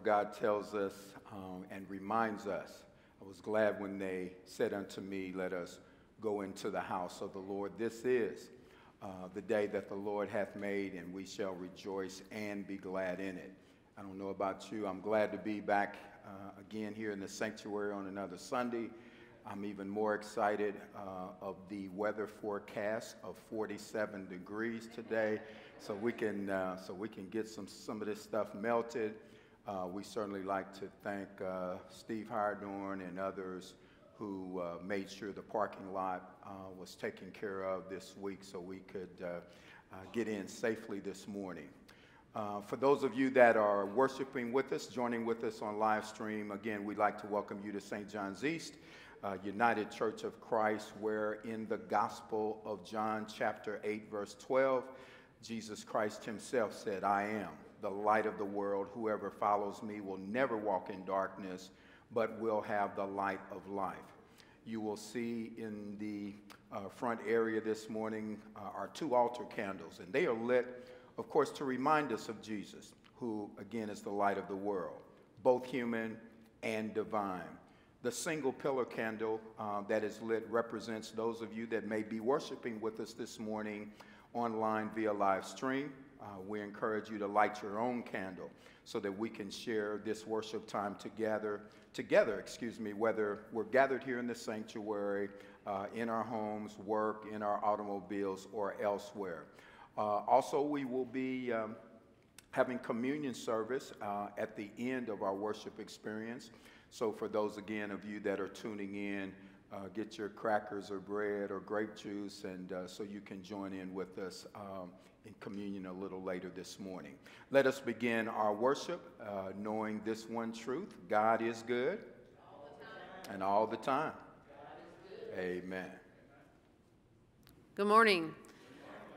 of God tells us um, and reminds us. I was glad when they said unto me, Let us go into the house of the Lord. This is uh, the day that the Lord hath made, and we shall rejoice and be glad in it. I don't know about you. I'm glad to be back uh, again here in the sanctuary on another Sunday. I'm even more excited uh, of the weather forecast of 47 degrees today, so we can uh, so we can get some some of this stuff melted. Uh, we certainly like to thank uh, Steve Hardorn and others who uh, made sure the parking lot uh, was taken care of this week so we could uh, uh, get in safely this morning. For those of you that are worshiping with us, joining with us on live stream, again, we'd like to welcome you to St. John's East, United Church of Christ, where in the Gospel of John, chapter 8, verse 12, Jesus Christ himself said, I am the light of the world. Whoever follows me will never walk in darkness, but will have the light of life. You will see in the uh, front area this morning uh, are two altar candles, and they are lit, of course, to remind us of Jesus, who, again, is the light of the world, both human and divine. The single pillar candle uh, that is lit represents those of you that may be worshiping with us this morning online via live stream. Uh, we encourage you to light your own candle so that we can share this worship time together, together, excuse me, whether we're gathered here in the sanctuary, uh, in our homes, work, in our automobiles, or elsewhere. Uh, also, we will be um, having communion service uh, at the end of our worship experience. So, for those again of you that are tuning in, uh, get your crackers or bread or grape juice, and uh, so you can join in with us um, in communion a little later this morning. Let us begin our worship uh, knowing this one truth God is good and all the time. Amen. Good morning.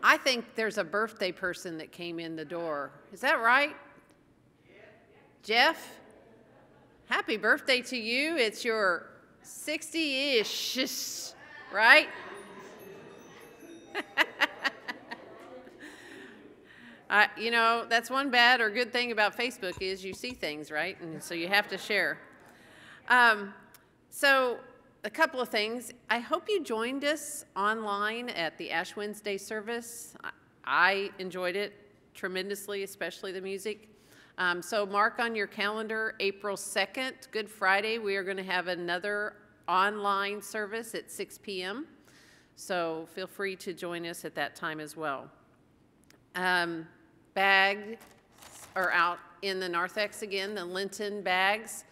I think there's a birthday person that came in the door. Is that right? Jeff? Happy birthday to you. It's your 60 ish, right? I, you know, that's one bad or good thing about Facebook is you see things, right? And so you have to share. Um, so a couple of things. I hope you joined us online at the Ash Wednesday service. I enjoyed it tremendously, especially the music. Um, so mark on your calendar April 2nd, Good Friday. We are going to have another online service at 6 p.m. So feel free to join us at that time as well. Um, bags are out in the narthex again, the Lenten bags.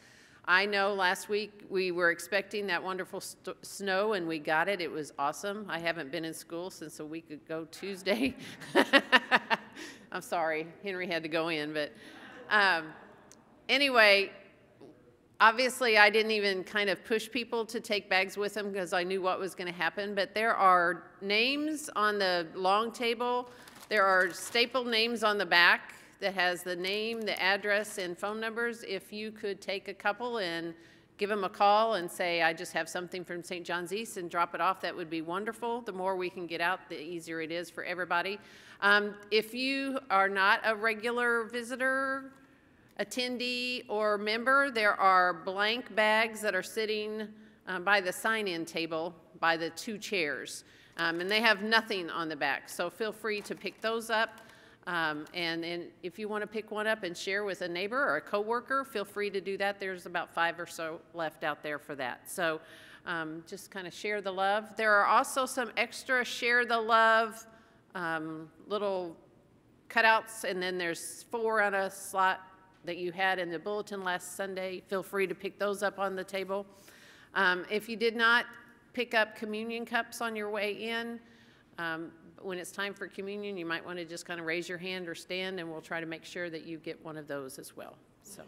I know last week we were expecting that wonderful snow and we got it. It was awesome. I haven't been in school since a week ago Tuesday. I'm sorry, Henry had to go in, but um, anyway, obviously I didn't even kind of push people to take bags with them because I knew what was going to happen, but there are names on the long table there are staple names on the back that has the name, the address, and phone numbers. If you could take a couple and give them a call and say, I just have something from St. John's East and drop it off, that would be wonderful. The more we can get out, the easier it is for everybody. Um, if you are not a regular visitor, attendee, or member, there are blank bags that are sitting uh, by the sign-in table by the two chairs. Um, and they have nothing on the back. So feel free to pick those up. Um, and, and if you want to pick one up and share with a neighbor or a coworker, feel free to do that. There's about five or so left out there for that. So um, just kind of share the love. There are also some extra share the love um, little cutouts, and then there's four on a slot that you had in the bulletin last Sunday. Feel free to pick those up on the table. Um, if you did not pick up communion cups on your way in. Um, when it's time for communion, you might want to just kind of raise your hand or stand, and we'll try to make sure that you get one of those as well. So.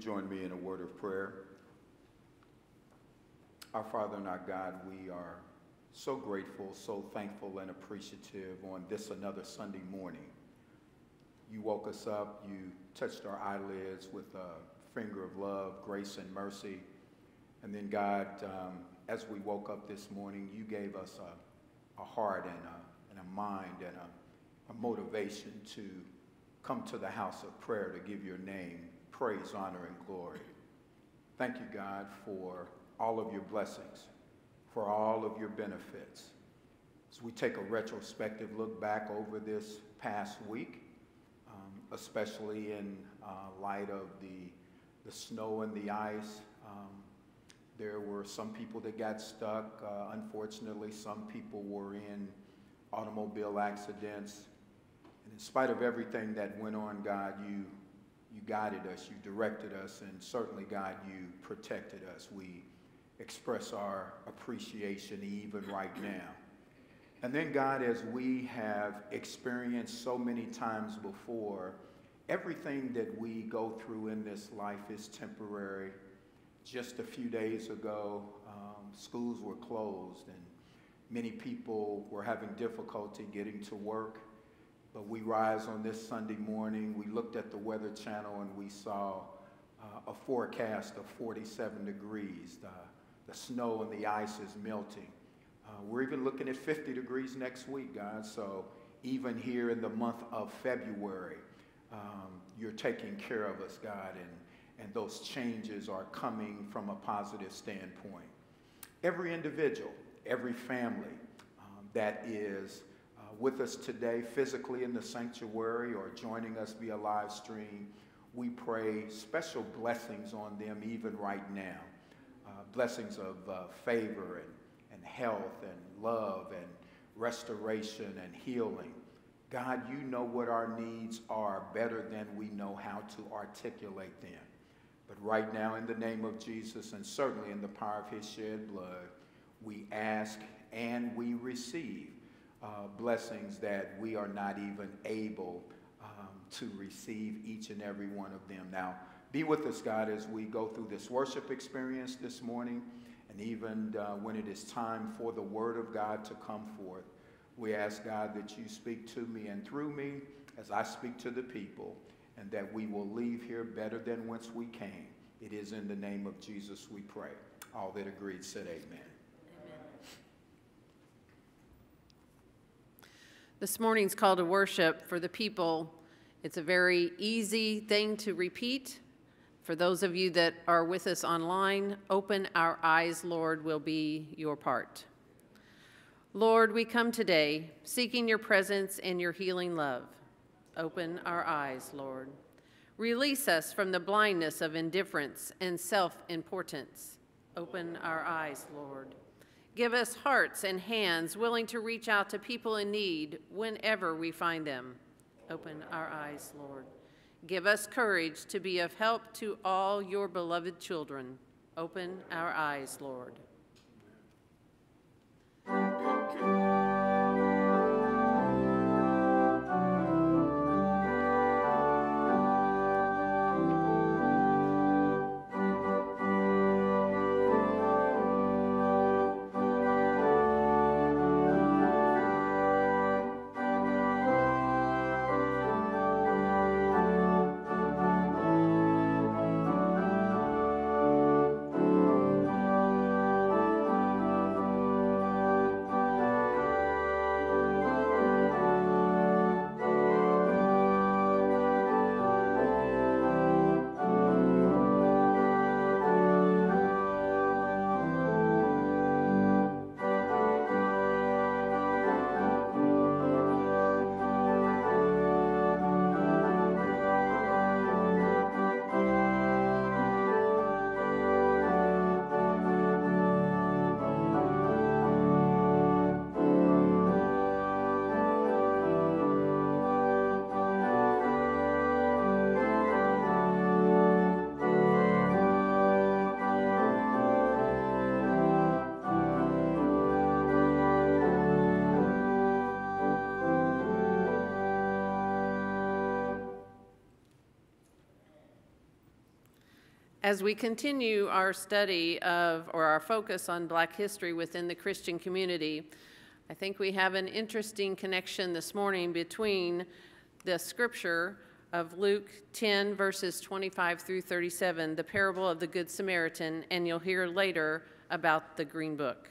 Join me in a word of prayer? Our Father and our God, we are so grateful, so thankful, and appreciative on this another Sunday morning. You woke us up, you touched our eyelids with a finger of love, grace, and mercy. And then, God, um, as we woke up this morning, you gave us a, a heart and a, and a mind and a, a motivation to come to the house of prayer to give your name praise, honor, and glory. Thank you, God, for all of your blessings, for all of your benefits. As we take a retrospective look back over this past week, um, especially in uh, light of the, the snow and the ice, um, there were some people that got stuck. Uh, unfortunately, some people were in automobile accidents. And in spite of everything that went on, God, you, you guided us, you directed us, and certainly, God, you protected us. We express our appreciation even right now. And then, God, as we have experienced so many times before, everything that we go through in this life is temporary just a few days ago, um, schools were closed and many people were having difficulty getting to work. But we rise on this Sunday morning, we looked at the Weather Channel and we saw uh, a forecast of 47 degrees. The, the snow and the ice is melting. Uh, we're even looking at 50 degrees next week, guys. So even here in the month of February, um, you're taking care of us, God, and and those changes are coming from a positive standpoint. Every individual, every family um, that is with us today, physically in the sanctuary or joining us via live stream, we pray special blessings on them even right now. Uh, blessings of uh, favor and, and health and love and restoration and healing. God, you know what our needs are better than we know how to articulate them. But right now, in the name of Jesus, and certainly in the power of his shed blood, we ask and we receive uh, blessings that we are not even able um, to receive each and every one of them. Now, be with us, God, as we go through this worship experience this morning, and even uh, when it is time for the Word of God to come forth. We ask, God, that you speak to me and through me as I speak to the people and that we will leave here better than whence we came. It is in the name of Jesus we pray. All that agreed said amen. amen. This morning's call to worship for the people, it's a very easy thing to repeat. For those of you that are with us online, open our eyes, Lord, will be your part. Lord, we come today seeking your presence and your healing love. Open our eyes, Lord. Release us from the blindness of indifference and self importance. Open our eyes, Lord. Give us hearts and hands willing to reach out to people in need whenever we find them. Open our eyes, Lord. Give us courage to be of help to all your beloved children. Open our eyes, Lord. As we continue our study of, or our focus on Black history within the Christian community, I think we have an interesting connection this morning between the scripture of Luke 10, verses 25 through 37, the parable of the Good Samaritan, and you'll hear later about the Green Book.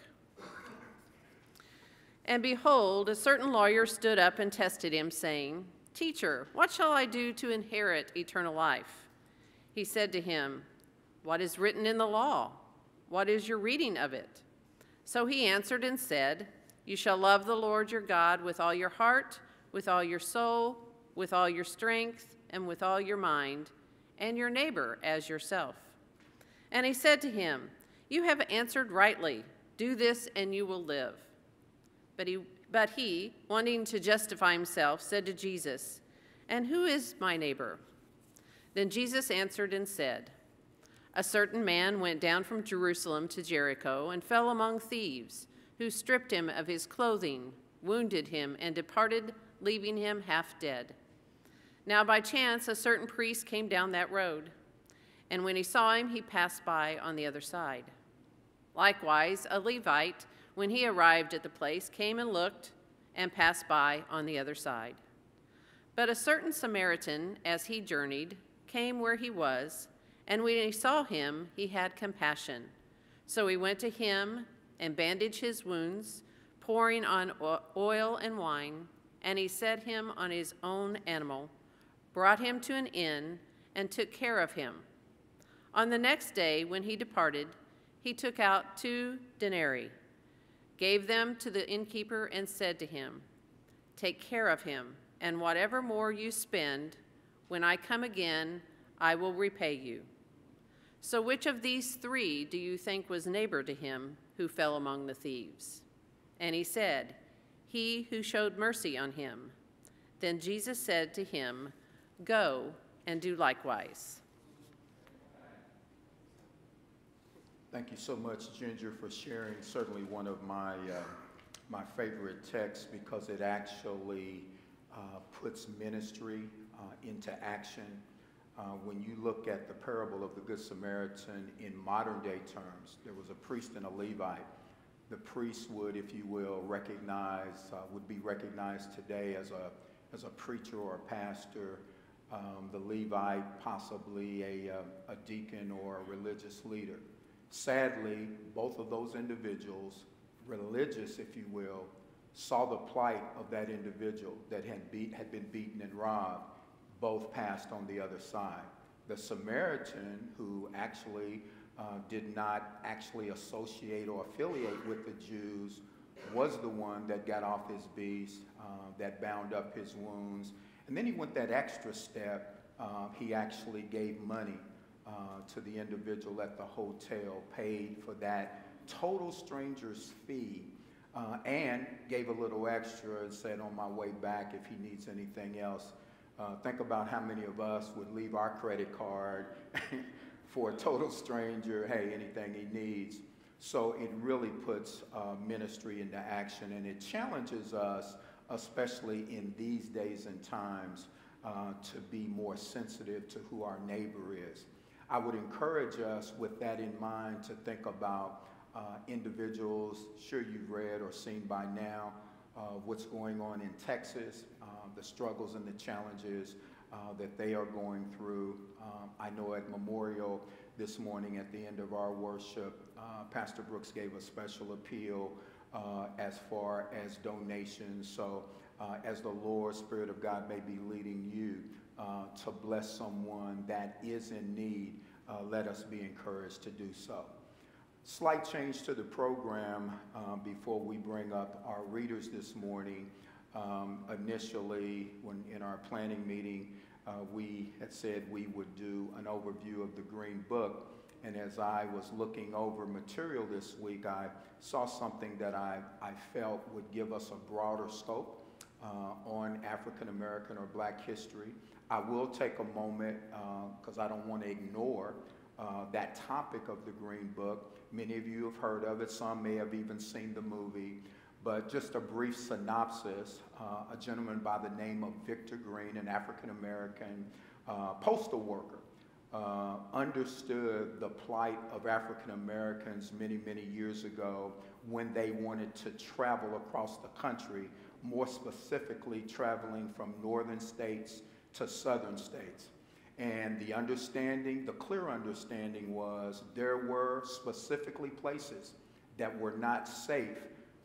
And behold, a certain lawyer stood up and tested him, saying, Teacher, what shall I do to inherit eternal life? He said to him, what is written in the law? What is your reading of it? So he answered and said, You shall love the Lord your God with all your heart, with all your soul, with all your strength, and with all your mind, and your neighbor as yourself. And he said to him, You have answered rightly. Do this, and you will live. But he, but he, wanting to justify himself, said to Jesus, And who is my neighbor? Then Jesus answered and said, a certain man went down from Jerusalem to Jericho and fell among thieves, who stripped him of his clothing, wounded him, and departed, leaving him half dead. Now, by chance, a certain priest came down that road, and when he saw him, he passed by on the other side. Likewise, a Levite, when he arrived at the place, came and looked and passed by on the other side. But a certain Samaritan, as he journeyed, came where he was and when he saw him, he had compassion. So he went to him and bandaged his wounds, pouring on oil and wine, and he set him on his own animal, brought him to an inn, and took care of him. On the next day, when he departed, he took out two denarii, gave them to the innkeeper, and said to him, Take care of him, and whatever more you spend, when I come again, I will repay you. So which of these three do you think was neighbor to him who fell among the thieves? And he said, He who showed mercy on him. Then Jesus said to him, Go and do likewise. Thank you so much, Ginger, for sharing certainly one of my, uh, my favorite texts because it actually uh, puts ministry uh, into action uh, when you look at the parable of the Good Samaritan in modern day terms, there was a priest and a Levite. The priest would, if you will, recognize, uh, would be recognized today as a, as a preacher or a pastor. Um, the Levite, possibly a, uh, a deacon or a religious leader. Sadly, both of those individuals, religious, if you will, saw the plight of that individual that had, beat, had been beaten and robbed both passed on the other side. The Samaritan, who actually uh, did not actually associate or affiliate with the Jews, was the one that got off his beast, uh, that bound up his wounds. And then he went that extra step. Uh, he actually gave money uh, to the individual at the hotel, paid for that total stranger's fee, uh, and gave a little extra and said, on my way back, if he needs anything else, uh, think about how many of us would leave our credit card for a total stranger, hey, anything he needs. So it really puts uh, ministry into action and it challenges us, especially in these days and times, uh, to be more sensitive to who our neighbor is. I would encourage us with that in mind to think about uh, individuals, sure you've read or seen by now, uh, what's going on in Texas, the struggles and the challenges uh, that they are going through. Um, I know at Memorial this morning at the end of our worship, uh, Pastor Brooks gave a special appeal uh, as far as donations. So uh, as the Lord, Spirit of God, may be leading you uh, to bless someone that is in need, uh, let us be encouraged to do so. Slight change to the program before we bring up our readers this morning. Um, initially, when in our planning meeting, uh, we had said we would do an overview of the Green Book. And as I was looking over material this week, I saw something that I, I felt would give us a broader scope uh, on African American or Black history. I will take a moment, because uh, I don't want to ignore uh, that topic of the Green Book. Many of you have heard of it, some may have even seen the movie. But just a brief synopsis uh, a gentleman by the name of Victor Green, an African American uh, postal worker, uh, understood the plight of African Americans many, many years ago when they wanted to travel across the country, more specifically traveling from northern states to southern states. And the understanding, the clear understanding was there were specifically places that were not safe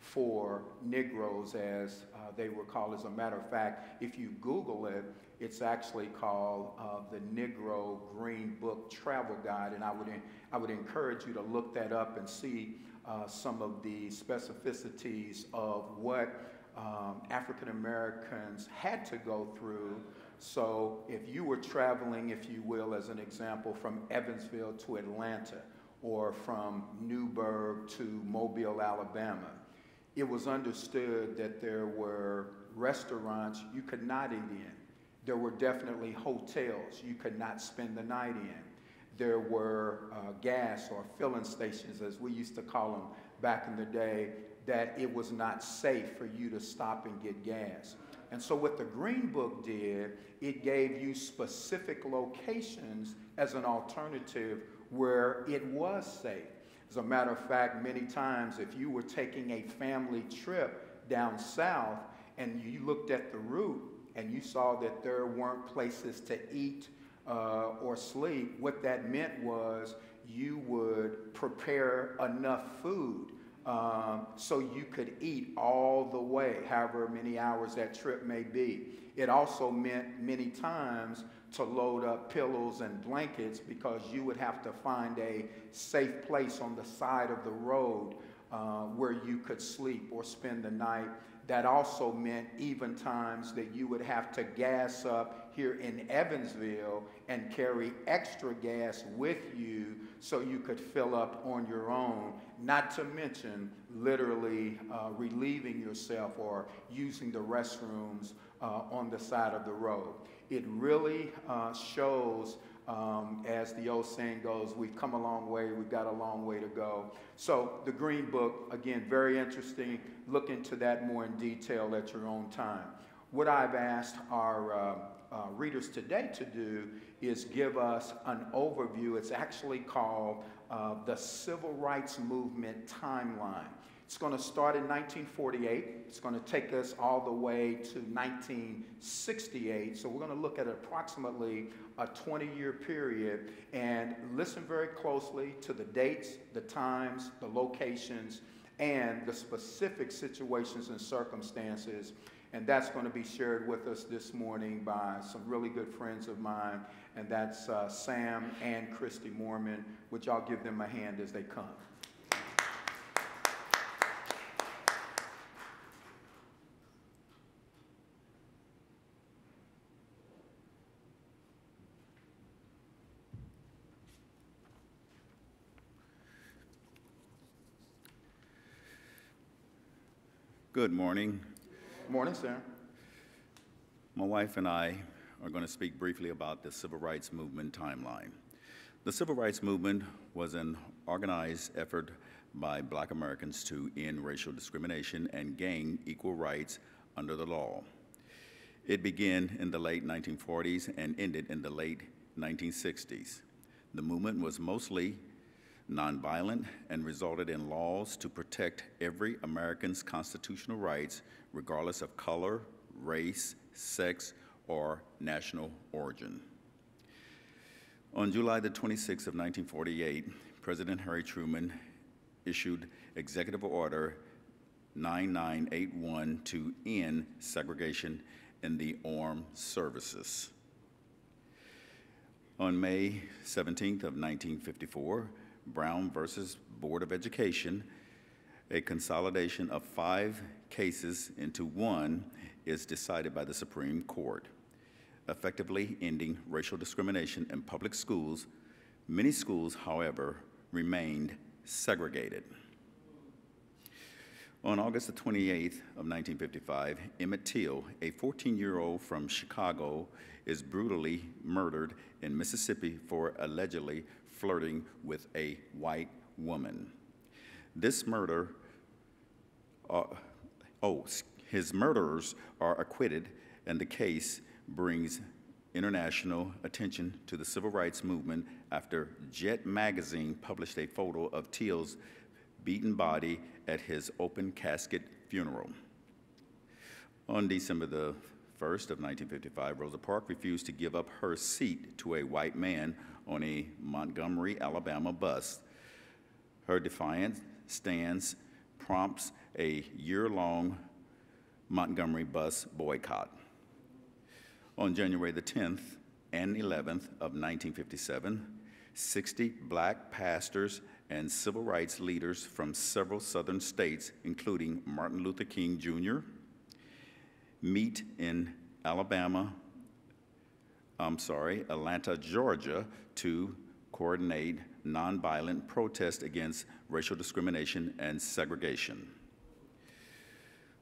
for Negroes, as uh, they were called. As a matter of fact, if you Google it, it's actually called uh, the Negro Green Book Travel Guide, and I would, I would encourage you to look that up and see uh, some of the specificities of what um, African Americans had to go through. So if you were traveling, if you will, as an example, from Evansville to Atlanta or from Newburgh to Mobile, Alabama, it was understood that there were restaurants you could not eat in. There were definitely hotels you could not spend the night in. There were uh, gas or filling stations, as we used to call them back in the day, that it was not safe for you to stop and get gas. And so, what the Green Book did, it gave you specific locations as an alternative where it was safe. As a matter of fact, many times, if you were taking a family trip down south and you looked at the route and you saw that there weren't places to eat uh, or sleep, what that meant was you would prepare enough food um, so you could eat all the way, however many hours that trip may be. It also meant many times to load up pillows and blankets because you would have to find a safe place on the side of the road uh, where you could sleep or spend the night. That also meant even times that you would have to gas up here in Evansville and carry extra gas with you so you could fill up on your own, not to mention literally uh, relieving yourself or using the restrooms uh, on the side of the road. It really uh, shows, um, as the old saying goes, we've come a long way, we've got a long way to go. So, the Green Book, again, very interesting. Look into that more in detail at your own time. What I've asked our uh, uh, readers today to do is give us an overview. It's actually called uh, the Civil Rights Movement Timeline. It's going to start in 1948. It's going to take us all the way to 1968. So we're going to look at approximately a 20 year period and listen very closely to the dates, the times, the locations, and the specific situations and circumstances. And that's going to be shared with us this morning by some really good friends of mine, and that's uh, Sam and Christy Mormon, which I'll give them a hand as they come. Good morning. Good Morning, Sam. My wife and I are going to speak briefly about the Civil Rights Movement timeline. The Civil Rights Movement was an organized effort by black Americans to end racial discrimination and gain equal rights under the law. It began in the late 1940s and ended in the late 1960s. The movement was mostly nonviolent, and resulted in laws to protect every American's constitutional rights, regardless of color, race, sex, or national origin. On July the 26th of 1948, President Harry Truman issued Executive Order 9981 to end segregation in the armed services. On May 17th of 1954, Brown versus Board of Education, a consolidation of five cases into one is decided by the Supreme Court, effectively ending racial discrimination in public schools. Many schools, however, remained segregated. On August the 28th of 1955, Emmett Till, a 14-year-old from Chicago, is brutally murdered in Mississippi for allegedly flirting with a white woman. This murder, uh, oh, his murderers are acquitted, and the case brings international attention to the civil rights movement after Jet magazine published a photo of Till's beaten body at his open casket funeral. On December the 1st of 1955, Rosa Parks refused to give up her seat to a white man on a Montgomery, Alabama bus. Her defiant stance prompts a year-long Montgomery bus boycott. On January the 10th and 11th of 1957, 60 black pastors and civil rights leaders from several southern states, including Martin Luther King Jr., meet in Alabama, I'm sorry, Atlanta, Georgia, to coordinate nonviolent protest against racial discrimination and segregation.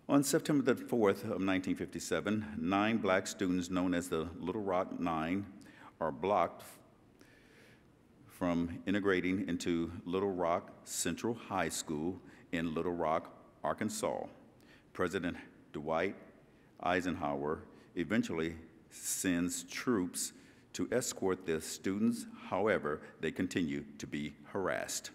On September the 4th of 1957, nine black students known as the Little Rock Nine are blocked from integrating into Little Rock Central High School in Little Rock, Arkansas. President Dwight Eisenhower eventually sends troops to escort the students. However, they continue to be harassed.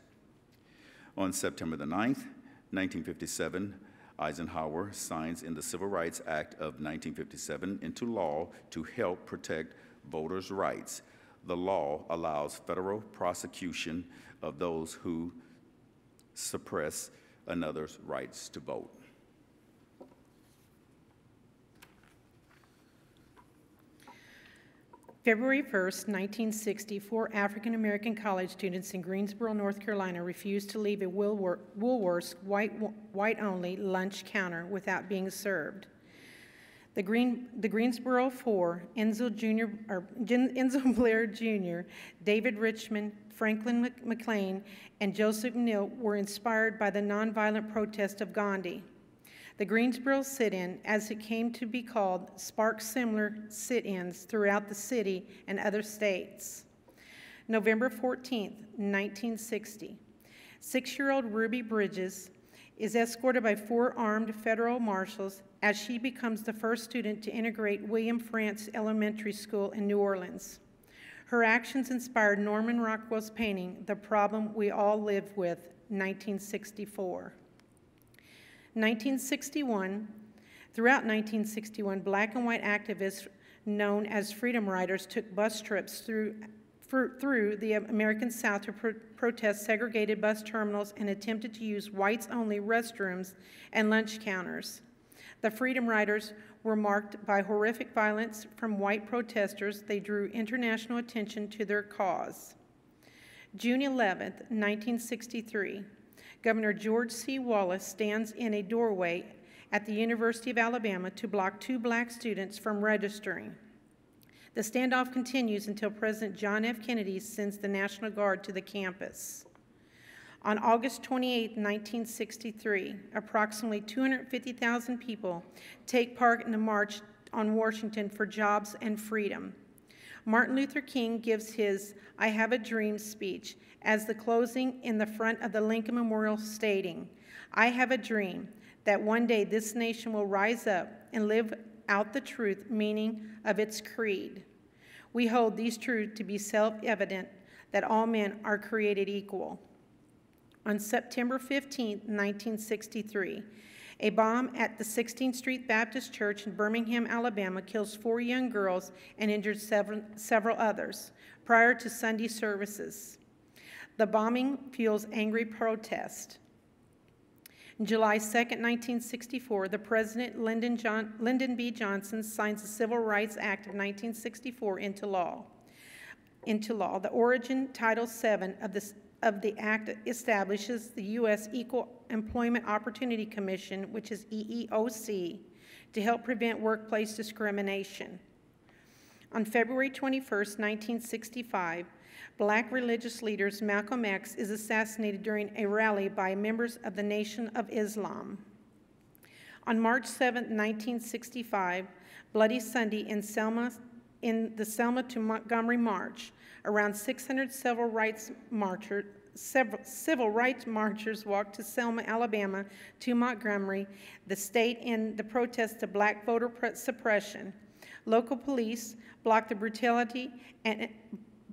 On September the 9th, 1957, Eisenhower signs in the Civil Rights Act of 1957 into law to help protect voters' rights. The law allows federal prosecution of those who suppress another's rights to vote. February 1, 1960, four African American college students in Greensboro, North Carolina refused to leave a Woolwor- Woolworth's white, white only lunch counter without being served. The, Green, the Greensboro Four, Enzo, Jr., or Enzo Blair Jr., David Richmond, Franklin McLean, and Joseph Neal were inspired by the nonviolent protest of Gandhi. The Greensboro sit in, as it came to be called, sparked similar sit ins throughout the city and other states. November 14, 1960. Six year old Ruby Bridges is escorted by four armed federal marshals as she becomes the first student to integrate William Frantz Elementary School in New Orleans. Her actions inspired Norman Rockwell's painting, The Problem We All Live With, 1964. 1961, throughout 1961, black and white activists known as Freedom Riders took bus trips through, through the American South to pro- protest segregated bus terminals and attempted to use whites only restrooms and lunch counters. The Freedom Riders were marked by horrific violence from white protesters. They drew international attention to their cause. June 11, 1963, Governor George C. Wallace stands in a doorway at the University of Alabama to block two black students from registering. The standoff continues until President John F. Kennedy sends the National Guard to the campus. On August 28, 1963, approximately 250,000 people take part in the March on Washington for Jobs and Freedom. Martin Luther King gives his I Have a Dream speech as the closing in the front of the Lincoln Memorial, stating, I have a dream that one day this nation will rise up and live out the truth meaning of its creed. We hold these truths to be self evident that all men are created equal. On September 15, 1963, a bomb at the 16th Street Baptist Church in Birmingham, Alabama, kills four young girls and injures several, several others prior to Sunday services. The bombing fuels angry protest. July 2, 1964, the President Lyndon, John, Lyndon B. Johnson signs the Civil Rights Act of 1964 into law. Into law, the origin Title VII of the of the Act establishes the U.S. Equal Employment Opportunity Commission, which is EEOC, to help prevent workplace discrimination. On February 21, 1965, black religious leaders Malcolm X is assassinated during a rally by members of the Nation of Islam. On March 7, 1965, Bloody Sunday in Selma, in the Selma to Montgomery March, around 600 civil rights marchers, civil rights marchers walked to Selma, Alabama, to Montgomery, the state in the protest to black voter suppression. Local police blocked the brutality and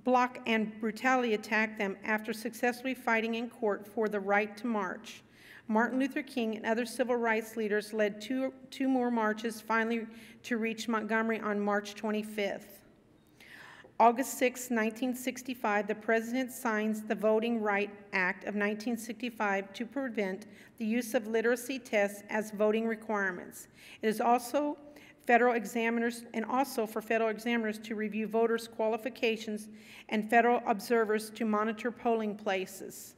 block and brutally attacked them after successfully fighting in court for the right to march. Martin Luther King and other civil rights leaders led two, two more marches finally to reach Montgomery on March 25th. August 6, 1965, the President signs the Voting Right Act of 1965 to prevent the use of literacy tests as voting requirements. It is also federal examiners, and also for federal examiners to review voters' qualifications and federal observers to monitor polling places.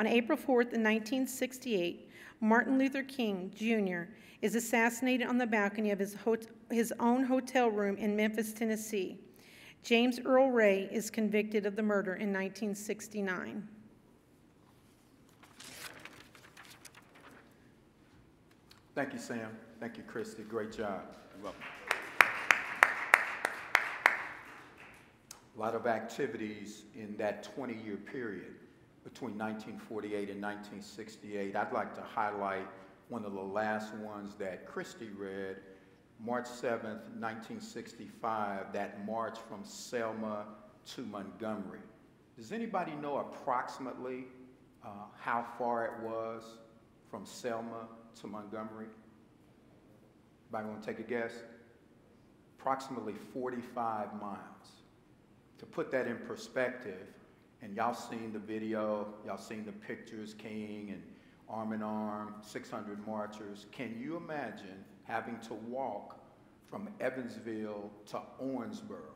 On April 4th, in 1968, Martin Luther King Jr. is assassinated on the balcony of his, hot- his own hotel room in Memphis, Tennessee. James Earl Ray is convicted of the murder in 1969. Thank you, Sam. Thank you, Christy. Great job. You're welcome. A lot of activities in that 20-year period between 1948 and 1968. I'd like to highlight one of the last ones that Christy read, March 7th, 1965, that march from Selma to Montgomery. Does anybody know approximately uh, how far it was from Selma to Montgomery? Anybody want to take a guess? Approximately 45 miles. To put that in perspective, and y'all seen the video, y'all seen the pictures, King and arm in arm, 600 marchers. Can you imagine having to walk from Evansville to Owensboro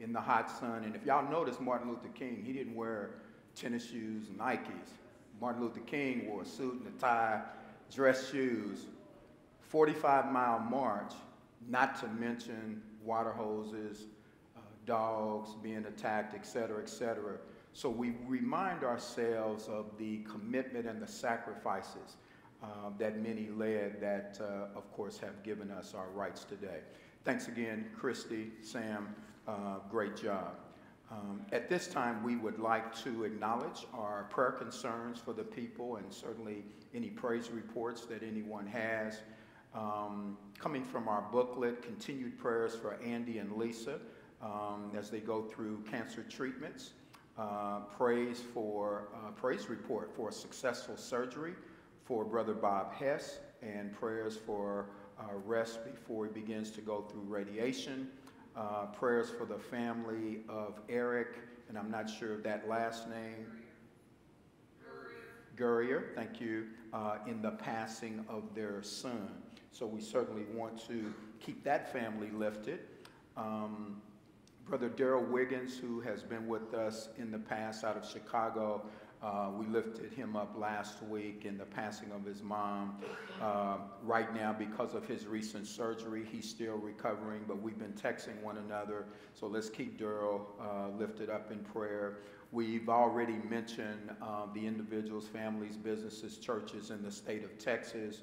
in the hot sun? And if y'all notice Martin Luther King, he didn't wear tennis shoes and Nikes. Martin Luther King wore a suit and a tie, dress shoes, 45 mile march, not to mention water hoses, dogs being attacked, et cetera, et cetera. So we remind ourselves of the commitment and the sacrifices uh, that many led that, uh, of course, have given us our rights today. Thanks again, Christy, Sam, uh, great job. Um, at this time, we would like to acknowledge our prayer concerns for the people and certainly any praise reports that anyone has. Um, coming from our booklet, continued prayers for Andy and Lisa um, as they go through cancer treatments. Uh, praise for uh, praise report for a successful surgery for Brother Bob Hess, and prayers for uh, rest before he begins to go through radiation. Uh, prayers for the family of Eric, and I'm not sure of that last name. Gurrier, thank you, uh, in the passing of their son. So we certainly want to keep that family lifted. Um, Brother Daryl Wiggins, who has been with us in the past out of Chicago, uh, we lifted him up last week in the passing of his mom. Uh, right now, because of his recent surgery, he's still recovering, but we've been texting one another. So let's keep Daryl uh, lifted up in prayer. We've already mentioned uh, the individuals, families, businesses, churches in the state of Texas.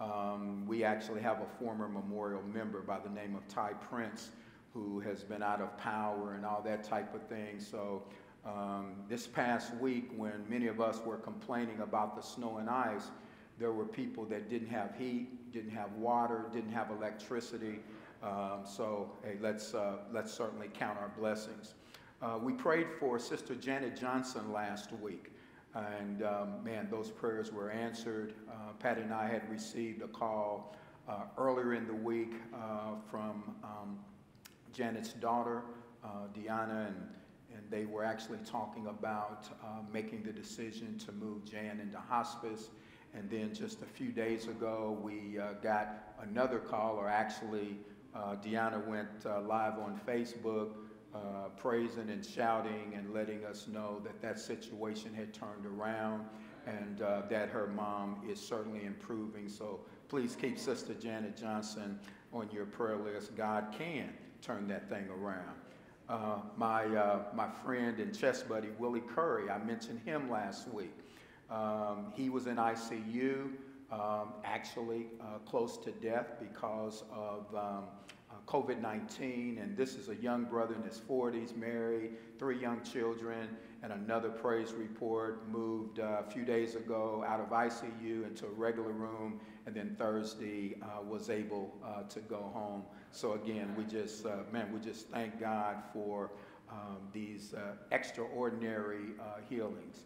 Um, we actually have a former memorial member by the name of Ty Prince who has been out of power and all that type of thing. So um, this past week, when many of us were complaining about the snow and ice, there were people that didn't have heat, didn't have water, didn't have electricity. Um, so hey, let's uh, let's certainly count our blessings. Uh, we prayed for Sister Janet Johnson last week, and um, man, those prayers were answered. Uh, Patty and I had received a call uh, earlier in the week uh, from um, Janet's daughter, uh, Deanna, and and they were actually talking about uh, making the decision to move Jan into hospice. And then just a few days ago, we uh, got another call, or actually, uh, Deanna went uh, live on Facebook uh, praising and shouting and letting us know that that situation had turned around and uh, that her mom is certainly improving. So please keep Sister Janet Johnson on your prayer list. God can turn that thing around. Uh, my, uh, my friend and chess buddy, Willie Curry, I mentioned him last week. Um, he was in ICU, um, actually uh, close to death because of um, COVID 19. And this is a young brother in his 40s, married, three young children, and another praise report moved uh, a few days ago out of ICU into a regular room, and then Thursday uh, was able uh, to go home. So, again, we just, uh, man, we just thank God for um, these uh, extraordinary uh, healings.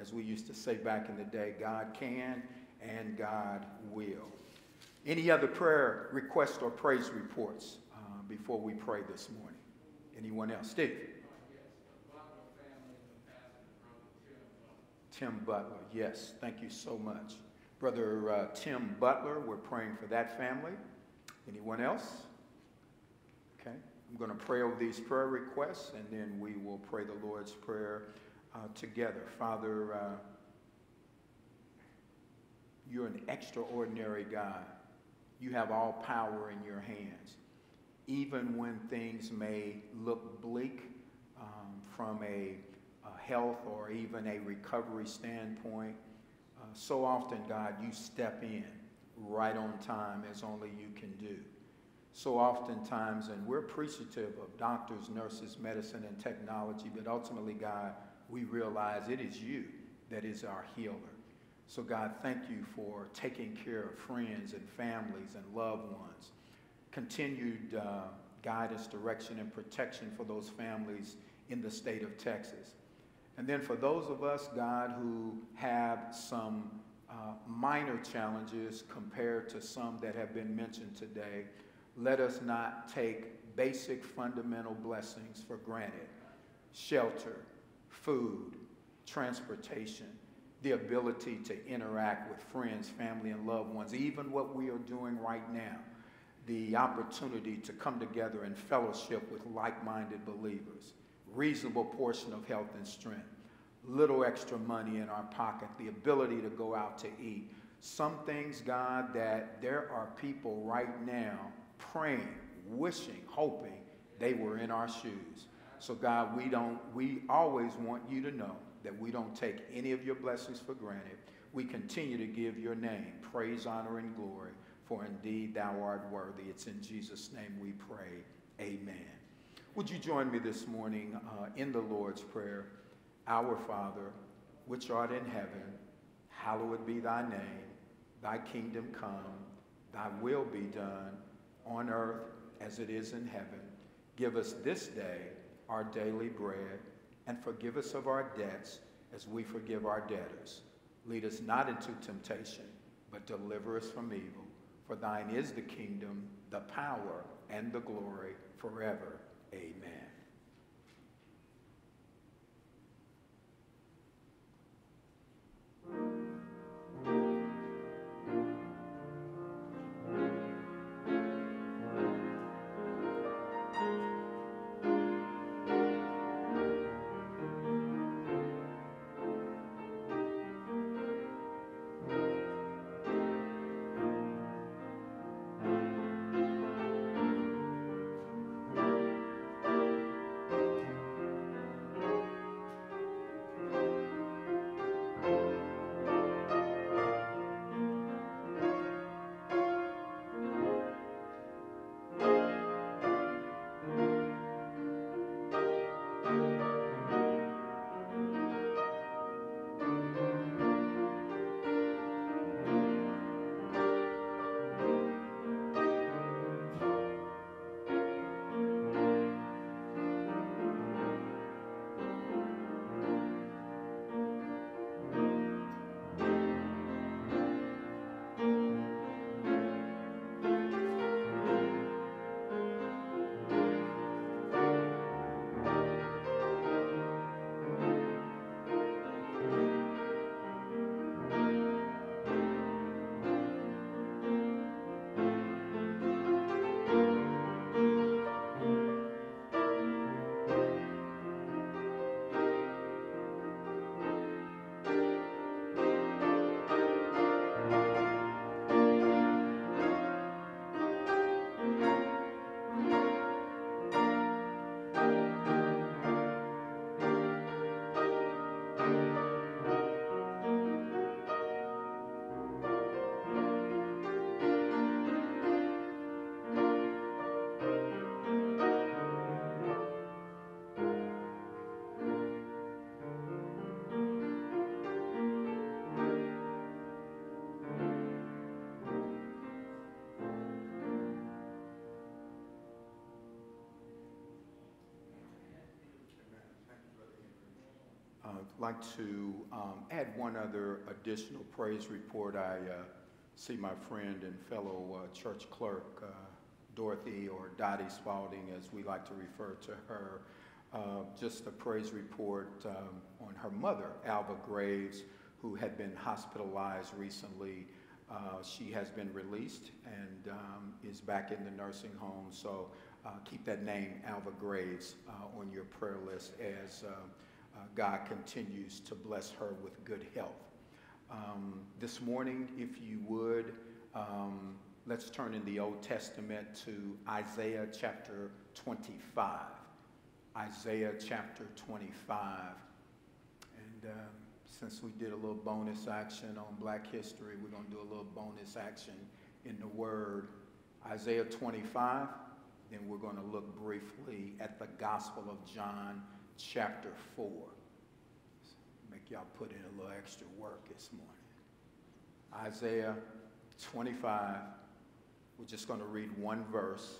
as we used to say back in the day, God can and God will. Any other prayer requests or praise reports uh, before we pray this morning? Anyone else? Steve? Tim Butler, yes, thank you so much. Brother uh, Tim Butler, we're praying for that family. Anyone else? Okay, I'm going to pray over these prayer requests and then we will pray the Lord's Prayer uh, together. Father, uh, you're an extraordinary God. You have all power in your hands. Even when things may look bleak um, from a, a, health or even a recovery standpoint, uh, so often, God, you step in right on time as only you can do. So oftentimes, and we're appreciative of doctors, nurses, medicine, and technology, but ultimately, God, we realize it is you that is our healer. So, God, thank you for taking care of friends and families and loved ones. Continued uh, guidance, direction, and protection for those families in the state of Texas. And then for those of us, God, who have some uh, minor challenges compared to some that have been mentioned today, let us not take basic fundamental blessings for granted. Shelter, food, transportation the ability to interact with friends, family, and loved ones, even what we are doing right now, the opportunity to come together and fellowship with like minded believers, reasonable portion of health and strength, little extra money in our pocket, the ability to go out to eat. Some things, God, that there are people right now praying, wishing, hoping they were in our shoes. So, God, we don't, we always want you to know that we don't take any of your blessings for granted. We continue to give your name praise, honor, and glory, for indeed thou art worthy. It's in Jesus' name we pray. Amen. Would you join me this morning uh, in the Lord's Prayer? Our Father, which art in heaven, hallowed be thy name. Thy kingdom come, thy will be done on earth as it is in heaven. Give us this day our daily bread and forgive us of our debts as we forgive our debtors. Lead us not into temptation, but deliver us from evil. For thine is the kingdom, the power, and the glory forever. Amen. Like to um, add one other additional praise report. I uh, see my friend and fellow uh, church clerk, uh, Dorothy, or Dottie Spalding, as we like to refer to her. Uh, just a praise report um, on her mother, Alva Graves, who had been hospitalized recently. Uh, she has been released and um, is back in the nursing home. So keep that name, Alva Graves, on your prayer list as uh, God continues to bless her with good health. Um, this morning, if you would, um, let's turn in the Old Testament to Isaiah chapter 25. Isaiah chapter 25. And um, since we did a little bonus action on Black History, we're going to do a little bonus action in the Word. Isaiah 25, then we're going to look briefly at the Gospel of John, chapter 4. Make y'all put in a little extra work this morning. Isaiah 25, we're just going to read one verse.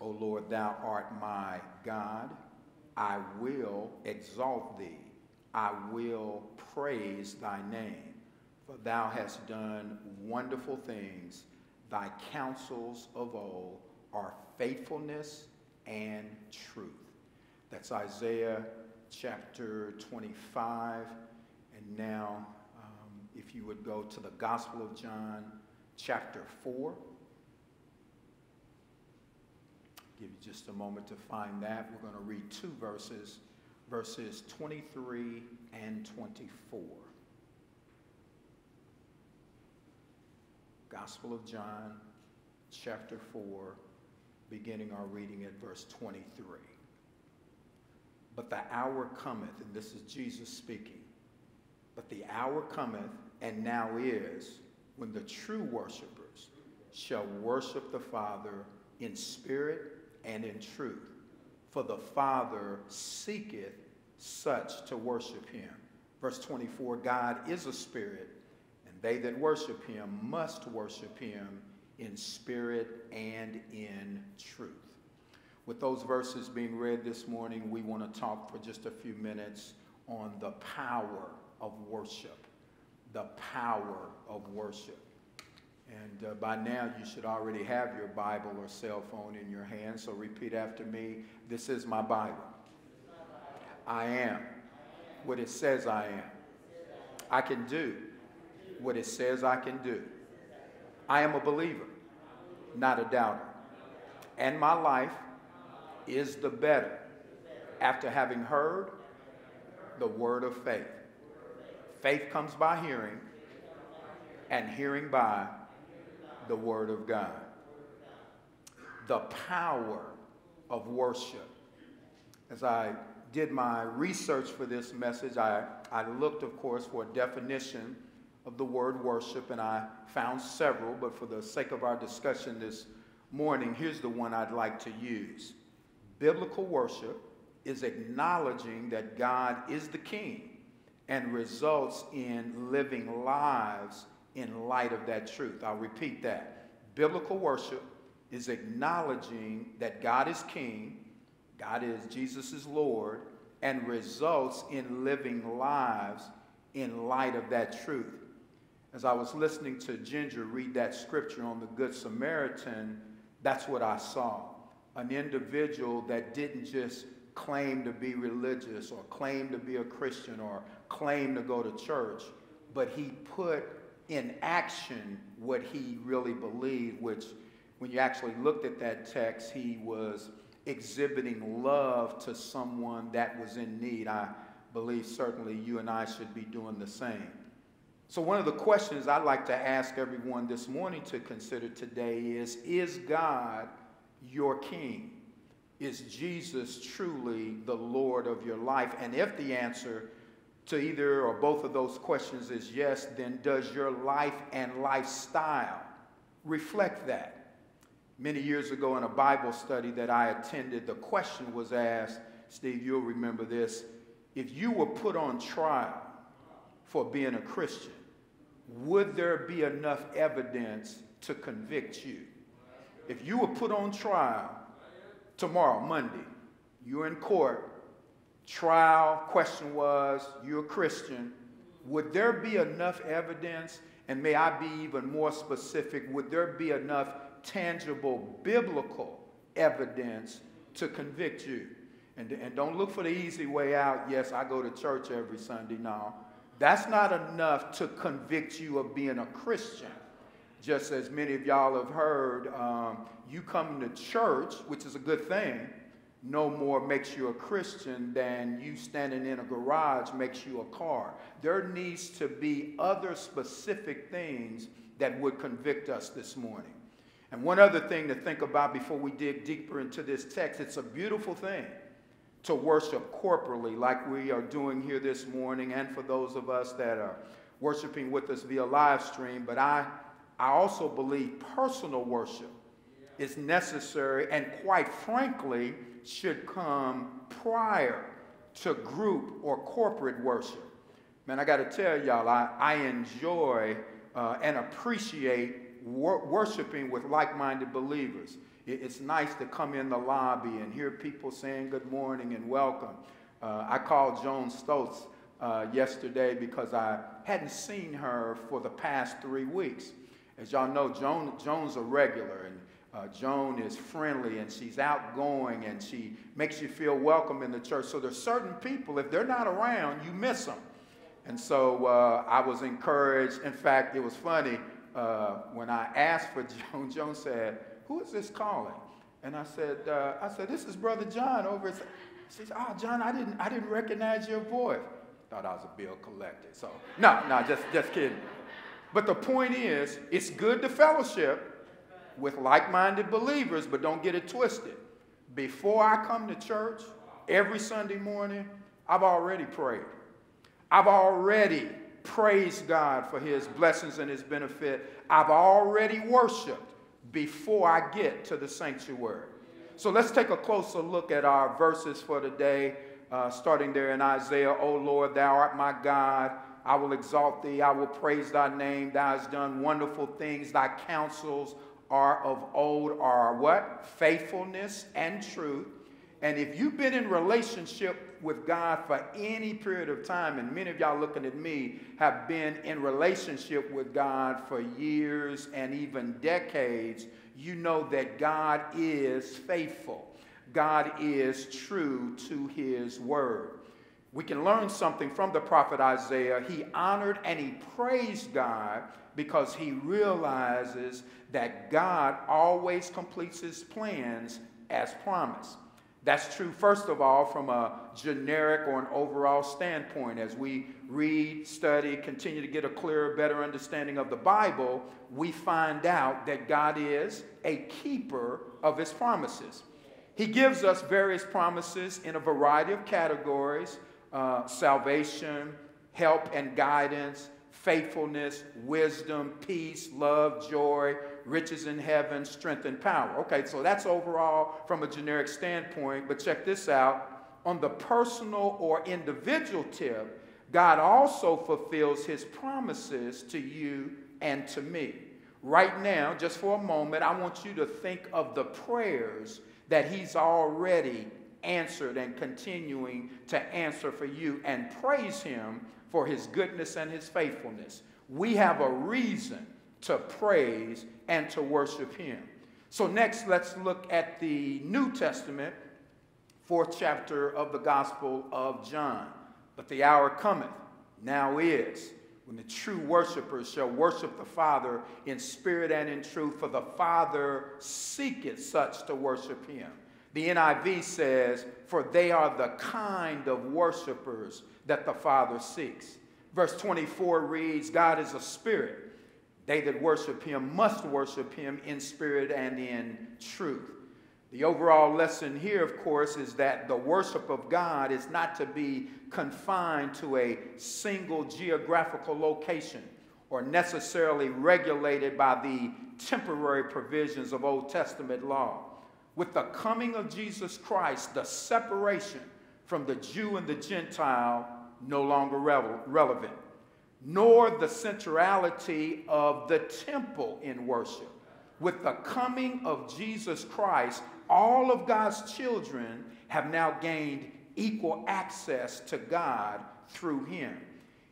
O Lord, thou art my God. I will exalt thee. I will praise thy name. For thou hast done wonderful things. Thy counsels of old are faithfulness and truth. That's Isaiah chapter 25. And now, um, if you would go to the Gospel of John, chapter 4. Give you just a moment to find that. We're going to read two verses, verses 23 and 24. Gospel of John, chapter 4, beginning our reading at verse 23. But the hour cometh, and this is Jesus speaking, but the hour cometh, and now is, when the true worshipers shall worship the Father in spirit and in truth. For the Father seeketh such to worship him. Verse 24 God is a spirit, and they that worship him must worship him in spirit and in truth. With those verses being read this morning, we want to talk for just a few minutes on the power of worship. The power of worship. And uh, by now, you should already have your Bible or cell phone in your hand. So repeat after me This is my Bible. I am what it says I am. I can do what it says I can do. I am a believer, not a doubter. And my life is the better after having heard the word of faith. Faith comes by hearing, and hearing by the Word of God. The power of worship. As I did my research for this message, I, I looked, of course, for a definition of the word worship, and I found several, but for the sake of our discussion this morning, here's the one I'd like to use. Biblical worship is acknowledging that God is the king and results in living lives in light of that truth. I'll repeat that. Biblical worship is acknowledging that God is king, God is Jesus is Lord, and results in living lives in light of that truth. As I was listening to Ginger read that scripture on the Good Samaritan, that's what I saw. An individual that didn't just claim to be religious or claim to be a Christian or claim to go to church, but he put in action what he really believed, which when you actually looked at that text, he was exhibiting love to someone that was in need. I believe certainly you and I should be doing the same. So, one of the questions I'd like to ask everyone this morning to consider today is Is God your King? Is Jesus truly the Lord of your life? And if the answer to either or both of those questions is yes, then does your life and lifestyle reflect that? Many years ago in a Bible study that I attended, the question was asked Steve, you'll remember this. If you were put on trial for being a Christian, would there be enough evidence to convict you? If you were put on trial tomorrow, Monday, you're in court trial. Question was, you're a Christian. Would there be enough evidence? And may I be even more specific? Would there be enough tangible biblical evidence to convict you? And, and don't look for the easy way out. Yes, I go to church every Sunday. No, that's not enough to convict you of being a Christian. Just as many of y'all have heard, um, you come to church, which is a good thing, no more makes you a Christian than you standing in a garage makes you a car. There needs to be other specific things that would convict us this morning. And one other thing to think about before we dig deeper into this text it's a beautiful thing to worship corporally, like we are doing here this morning, and for those of us that are worshiping with us via live stream. But I, I also believe personal worship is necessary and, quite frankly, should come prior to group or corporate worship. Man, I got to tell y'all, I, I enjoy uh, and appreciate wor- worshiping with like minded believers. It, it's nice to come in the lobby and hear people saying good morning and welcome. Uh, I called Joan Stoltz uh, yesterday because I hadn't seen her for the past three weeks. As y'all know, Joan, Joan's a regular, and uh, Joan is friendly and she's outgoing and she makes you feel welcome in the church. So there's certain people, if they're not around, you miss them. And so uh, I was encouraged. In fact, it was funny uh, when I asked for Joan. Joan said, "Who is this calling?" And I said, uh, "I said this is Brother John over." At... She said, "Oh, John, I didn't, I didn't recognize your voice. Thought I was a bill collector." So no, no, just, just kidding. But the point is, it's good to fellowship with like minded believers, but don't get it twisted. Before I come to church every Sunday morning, I've already prayed. I've already praised God for his blessings and his benefit. I've already worshiped before I get to the sanctuary. So let's take a closer look at our verses for today, uh, starting there in Isaiah. O Lord, thou art my God. I will exalt thee. I will praise thy name. Thou hast done wonderful things. Thy counsels are of old are what? Faithfulness and truth. And if you've been in relationship with God for any period of time, and many of y'all looking at me have been in relationship with God for years and even decades, you know that God is faithful. God is true to his word. We can learn something from the prophet Isaiah. He honored and he praised God because he realizes that God always completes his plans as promised. That's true, first of all, from a generic or an overall standpoint. As we read, study, continue to get a clearer, better understanding of the Bible, we find out that God is a keeper of his promises. He gives us various promises in a variety of categories uh, salvation, help and guidance, faithfulness, wisdom, peace, love, joy, riches in heaven, strength, and power. Okay, so that's overall from a generic standpoint, but check this out. On the personal or individual tip, God also fulfills his promises to you and to me. Right now, just for a moment, I want you to think of the prayers that he's already answered and continuing to answer for you and praise him for his goodness and his faithfulness. We have a reason to praise and to worship him. So, next, let's look at the New Testament, fourth chapter of the Gospel of John. But the hour cometh, now is, when the true worshipers shall worship the Father in spirit and in truth, for the Father seeketh such to worship him. The NIV says, For they are the kind of worshipers that the Father seeks. Verse 24 reads, God is a spirit. They that worship him must worship him in spirit and in truth. The overall lesson here, of course, is that the worship of God is not to be confined to a single geographical location or necessarily regulated by the temporary provisions of Old Testament law. With the coming of Jesus Christ, the separation from the Jew and the Gentile no longer relevant, nor the centrality of the temple in worship. With the coming of Jesus Christ, all of God's children have now gained equal access to God through him.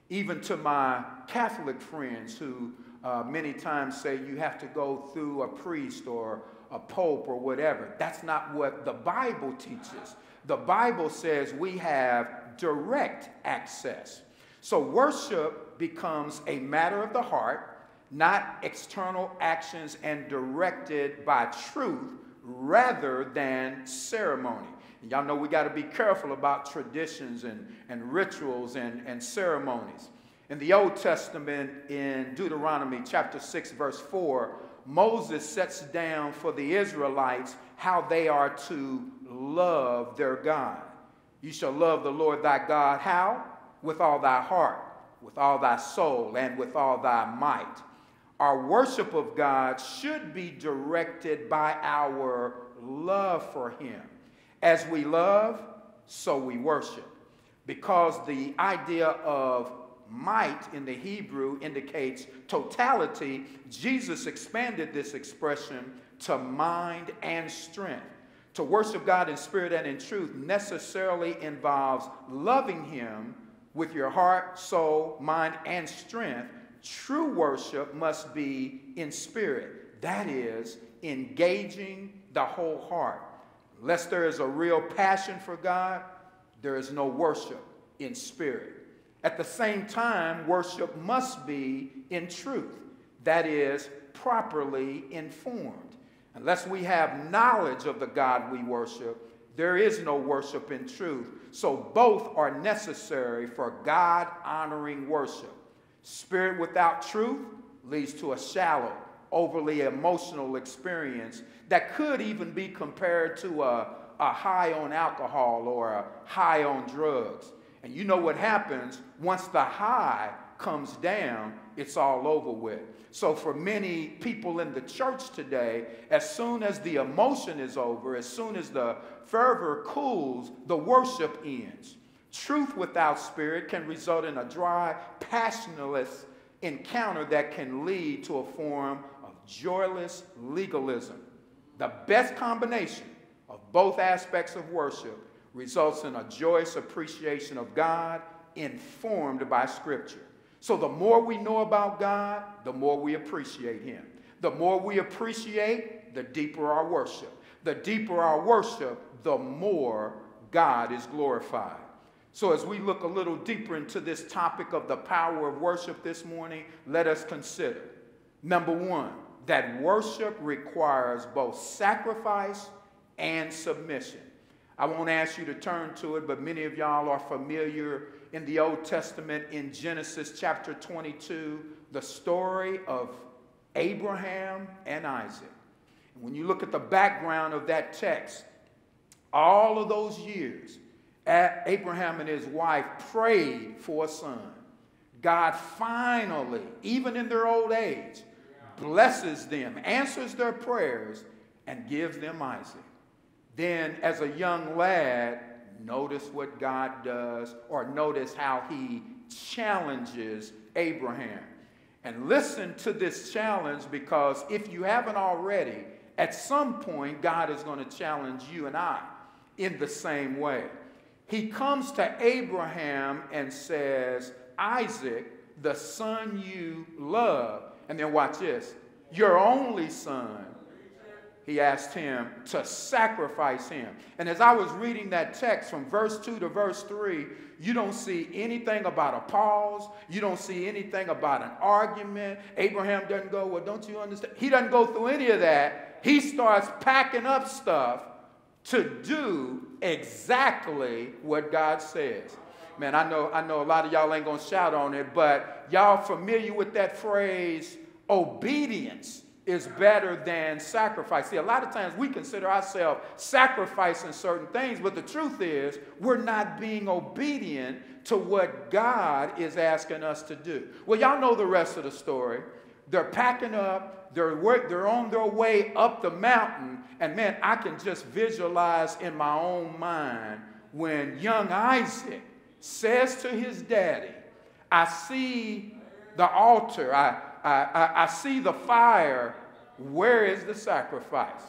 Even to my Catholic friends who uh, many times say you have to go through a priest or a pope or whatever. That's not what the Bible teaches. The Bible says we have direct access. So worship becomes a matter of the heart, not external actions and directed by truth rather than ceremony. Y'all know we got to be careful about traditions and, and rituals and, and ceremonies. In the Old Testament, in Deuteronomy chapter 6, verse 4, Moses sets down for the Israelites how they are to love their God. You shall love the Lord thy God. How? With all thy heart, with all thy soul, and with all thy might. Our worship of God should be directed by our love for Him. As we love, so we worship. Because the idea of might in the Hebrew indicates totality, Jesus expanded this expression to mind and strength. To worship God in spirit and in truth necessarily involves loving Him with your heart, soul, mind, and strength. True worship must be in spirit, that is, engaging the whole heart. Unless there is a real passion for God, there is no worship in spirit. At the same time, worship must be in truth, that is, properly informed. Unless we have knowledge of the God we worship, there is no worship in truth. So both are necessary for God honoring worship. Spirit without truth leads to a shallow, overly emotional experience that could even be compared to a, a high on alcohol or a high on drugs. And you know what happens once the high comes down, it's all over with. So, for many people in the church today, as soon as the emotion is over, as soon as the fervor cools, the worship ends. Truth without spirit can result in a dry, passionless encounter that can lead to a form of joyless legalism. The best combination of both aspects of worship results in a joyous appreciation of God informed by Scripture. So the more we know about God, the more we appreciate Him. The more we appreciate, the deeper our worship. The deeper our worship, the more God is glorified. So, as we look a little deeper into this topic of the power of worship this morning, let us consider number one, that worship requires both sacrifice and submission. I won't ask you to turn to it, but many of y'all are familiar in the Old Testament in Genesis chapter 22, the story of Abraham and Isaac. And when you look at the background of that text, all of those years, Abraham and his wife prayed for a son. God finally, even in their old age, blesses them, answers their prayers, and gives them Isaac. Then, as a young lad, notice what God does, or notice how he challenges Abraham. And listen to this challenge because if you haven't already, at some point, God is going to challenge you and I in the same way. He comes to Abraham and says, Isaac, the son you love, and then watch this, your only son, he asked him to sacrifice him. And as I was reading that text from verse 2 to verse 3, you don't see anything about a pause. You don't see anything about an argument. Abraham doesn't go, Well, don't you understand? He doesn't go through any of that. He starts packing up stuff to do exactly what God says. Man, I know, I know a lot of y'all ain't gonna shout on it, but y'all familiar with that phrase, obedience is better than sacrifice. See, a lot of times we consider ourselves sacrificing certain things, but the truth is we're not being obedient to what God is asking us to do. Well, y'all know the rest of the story. They're packing up, they're, work, they're on their way up the mountain, and man, I can just visualize in my own mind when young Isaac says to his daddy, I see the altar, I, I, I, see the fire. Where is the sacrifice?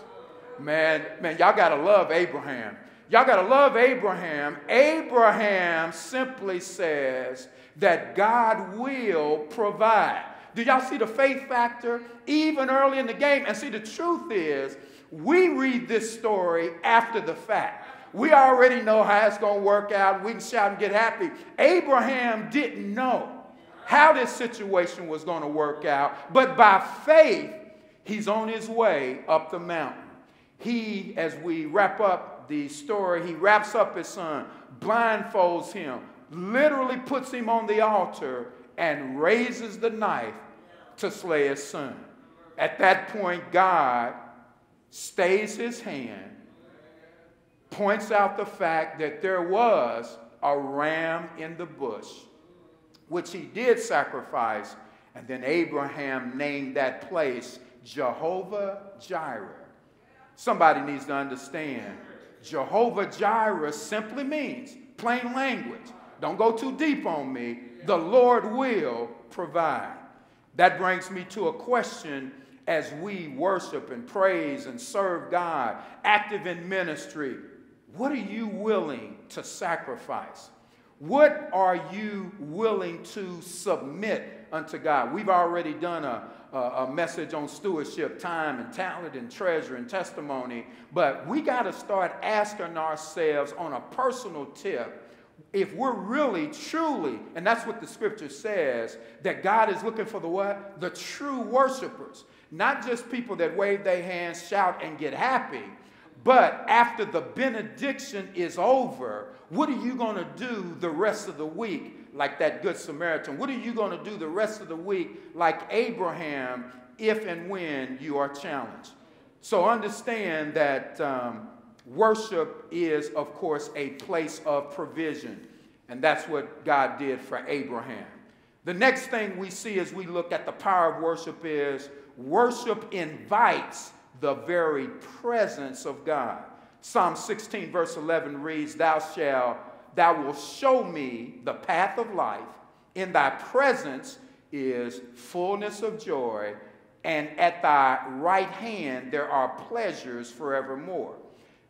Man, man, y'all gotta love Abraham. Y'all got to love Abraham. Abraham simply says that God will provide. Do y'all see the faith factor even early in the game? And see, the truth is, we read this story after the fact. We already know how it's going to work out. We can shout and get happy. Abraham didn't know how this situation was going to work out, but by faith, he's on his way up the mountain. He, as we wrap up the story, he wraps up his son, blindfolds him, literally puts him on the altar, and raises the knife to slay his son. At that point, God stays his hand, points out the fact that there was a ram in the bush, which he did sacrifice, and then Abraham named that place Jehovah Jireh. Somebody needs to understand Jehovah Jireh simply means, plain language, don't go too deep on me, the Lord will provide. That brings me to a question as we worship and praise and serve God, active in ministry. What are you willing to sacrifice? What are you willing to submit unto God? We've already done a, a, a message on stewardship, time and talent and treasure and testimony, but we got to start asking ourselves on a personal tip if we're really truly, and that's what the scripture says, that God is looking for the what? The true worshipers. Not just people that wave their hands, shout, and get happy, but after the benediction is over, what are you going to do the rest of the week like that Good Samaritan? What are you going to do the rest of the week like Abraham if and when you are challenged? So understand that um, worship is, of course, a place of provision. And that's what God did for Abraham. The next thing we see as we look at the power of worship is worship invites the very presence of God. Psalm 16, verse 11 reads, Thou shalt, thou wilt show me the path of life. In thy presence is fullness of joy, and at thy right hand there are pleasures forevermore.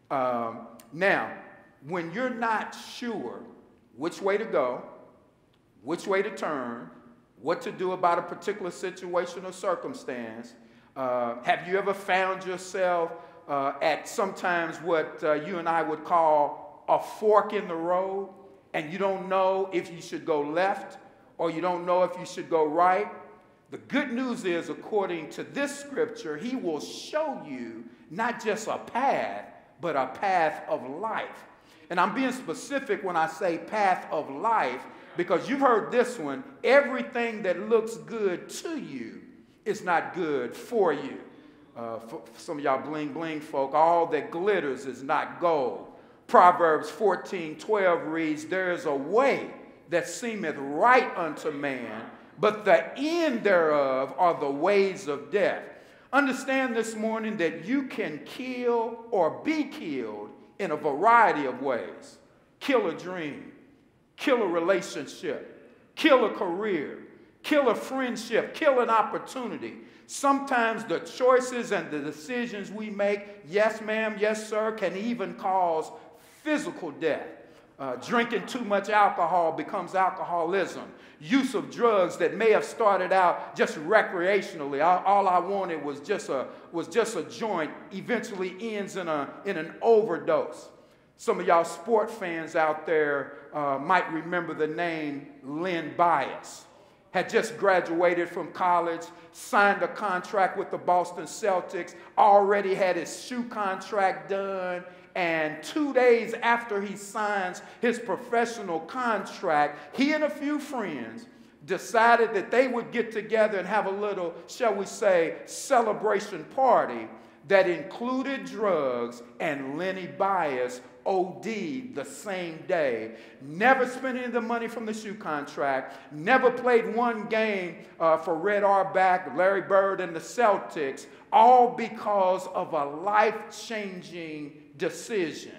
Um, now, when you're not sure which way to go, which way to turn, what to do about a particular situation or circumstance, uh, have you ever found yourself uh, at sometimes what uh, you and I would call a fork in the road, and you don't know if you should go left or you don't know if you should go right? The good news is, according to this scripture, he will show you not just a path, but a path of life. And I'm being specific when I say path of life because you've heard this one everything that looks good to you is not good for you. Uh, for some of y'all bling bling folk, all that glitters is not gold. Proverbs 14 12 reads, There is a way that seemeth right unto man, but the end thereof are the ways of death. Understand this morning that you can kill or be killed in a variety of ways kill a dream, kill a relationship, kill a career, kill a friendship, kill an opportunity. Sometimes the choices and the decisions we make, yes, ma'am, yes, sir, can even cause physical death. Uh, drinking too much alcohol becomes alcoholism. Use of drugs that may have started out just recreationally. All, all, I wanted was just, a, was just a joint, eventually ends in, a, in an overdose. Some of y'all sport fans out there uh, might remember the name Len Bias had just graduated from college, signed a contract with the Boston Celtics, already had his shoe contract done, and two days after he signs his professional contract, he and a few friends decided that they would get together and have a little, shall we say, celebration party that included drugs and Lenny Bias OD the same day. Never spent any of the money from the shoe contract. Never played one game uh, for Red Auerbach, Larry Bird, and the Celtics, all because of a life changing decision.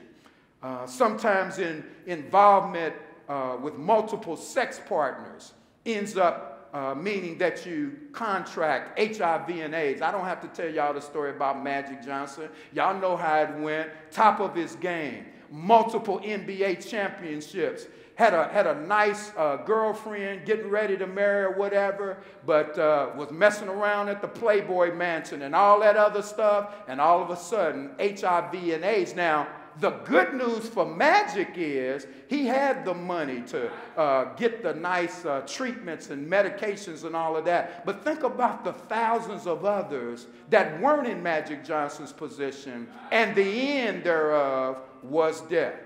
Uh, sometimes in involvement uh, with multiple sex partners ends up uh, meaning that you contract HIV and AIDS. I don't have to tell y'all the story about Magic Johnson. Y'all know how it went, top of his game. multiple NBA championships. Had a, had a nice uh, girlfriend, getting ready to marry or whatever, but uh, was messing around at the Playboy Mansion and all that other stuff, and all of a sudden, HIV and AIDS. Now, the good news for Magic is he had the money to uh, get the nice uh, treatments and medications and all of that. But think about the thousands of others that weren't in Magic Johnson's position, and the end thereof was death.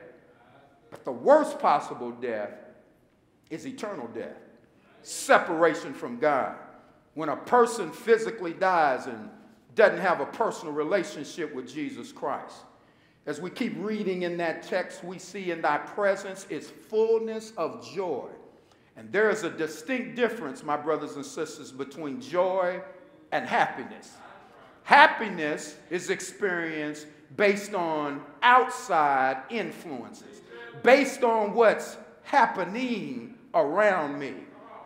But the worst possible death is eternal death, separation from God. When a person physically dies and doesn't have a personal relationship with Jesus Christ. As we keep reading in that text, we see in thy presence is fullness of joy. And there is a distinct difference, my brothers and sisters, between joy and happiness. Happiness is experienced based on outside influences, based on what's happening around me.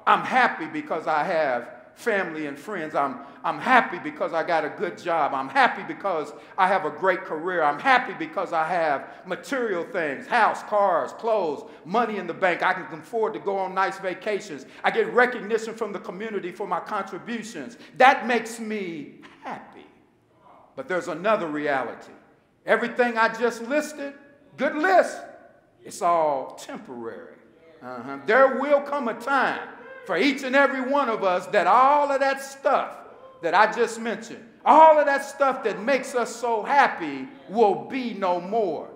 I'm happy because I have family and friends. I'm, I'm happy because I got a good job. I'm happy because I have a great career. I'm happy because I have material things house, cars, clothes, money in the bank. I can afford to go on nice vacations. I get recognition from the community for my contributions. That makes me happy. But there's another reality. Everything I just listed, good list, it's all temporary. Uh-huh. There will come a time for each and every one of us that all of that stuff that I just mentioned, all of that stuff that makes us so happy will be no more.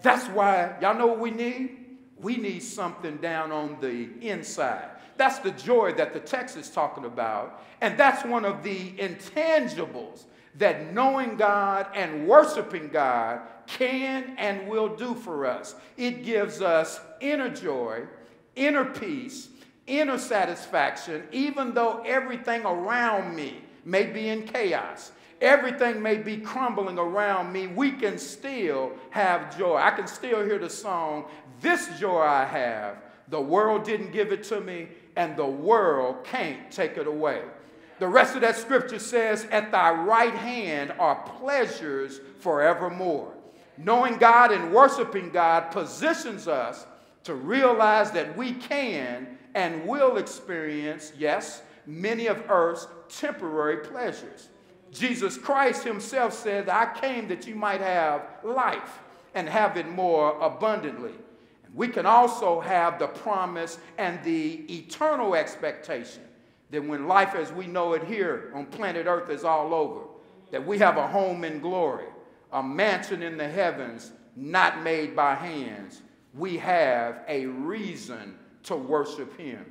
That's why, y'all know what we need? We need something down on the inside. That's the joy that the text is talking about. And that's one of the intangibles that knowing God and worshiping God can and will do for us. It gives us inner joy, inner peace, inner satisfaction, even though everything around me may be in chaos. Everything may be crumbling around me. We can still have joy. I can still hear the song, This joy I have. The world didn't give it to me, and the world can't take it away. The rest of that scripture says, At thy right hand are pleasures forevermore. Knowing God and worshiping God positions us to realize that we can and will experience, yes, many of earth's temporary pleasures. Jesus Christ himself said, I came that you might have life and have it more abundantly. We can also have the promise and the eternal expectation that when life as we know it here on planet Earth is all over, that we have a home in glory, a mansion in the heavens not made by hands. We have a reason to worship Him.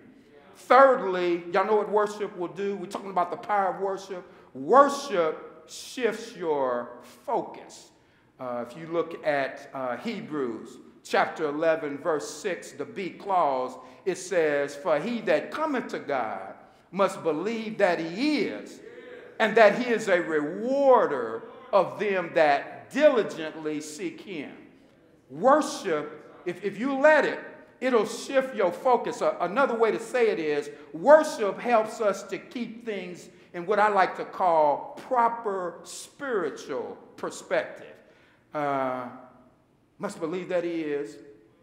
Thirdly, y'all know what worship will do? We're talking about the power of worship. Worship shifts your focus. Uh, if you look at uh, Hebrews chapter 11, verse 6, the B clause, it says, For he that cometh to God must believe that he is, and that he is a rewarder of them that diligently seek him. Worship, if, if you let it, it'll shift your focus. Another way to say it is worship helps us to keep things in what I like to call proper spiritual perspective. Uh, must believe that He is.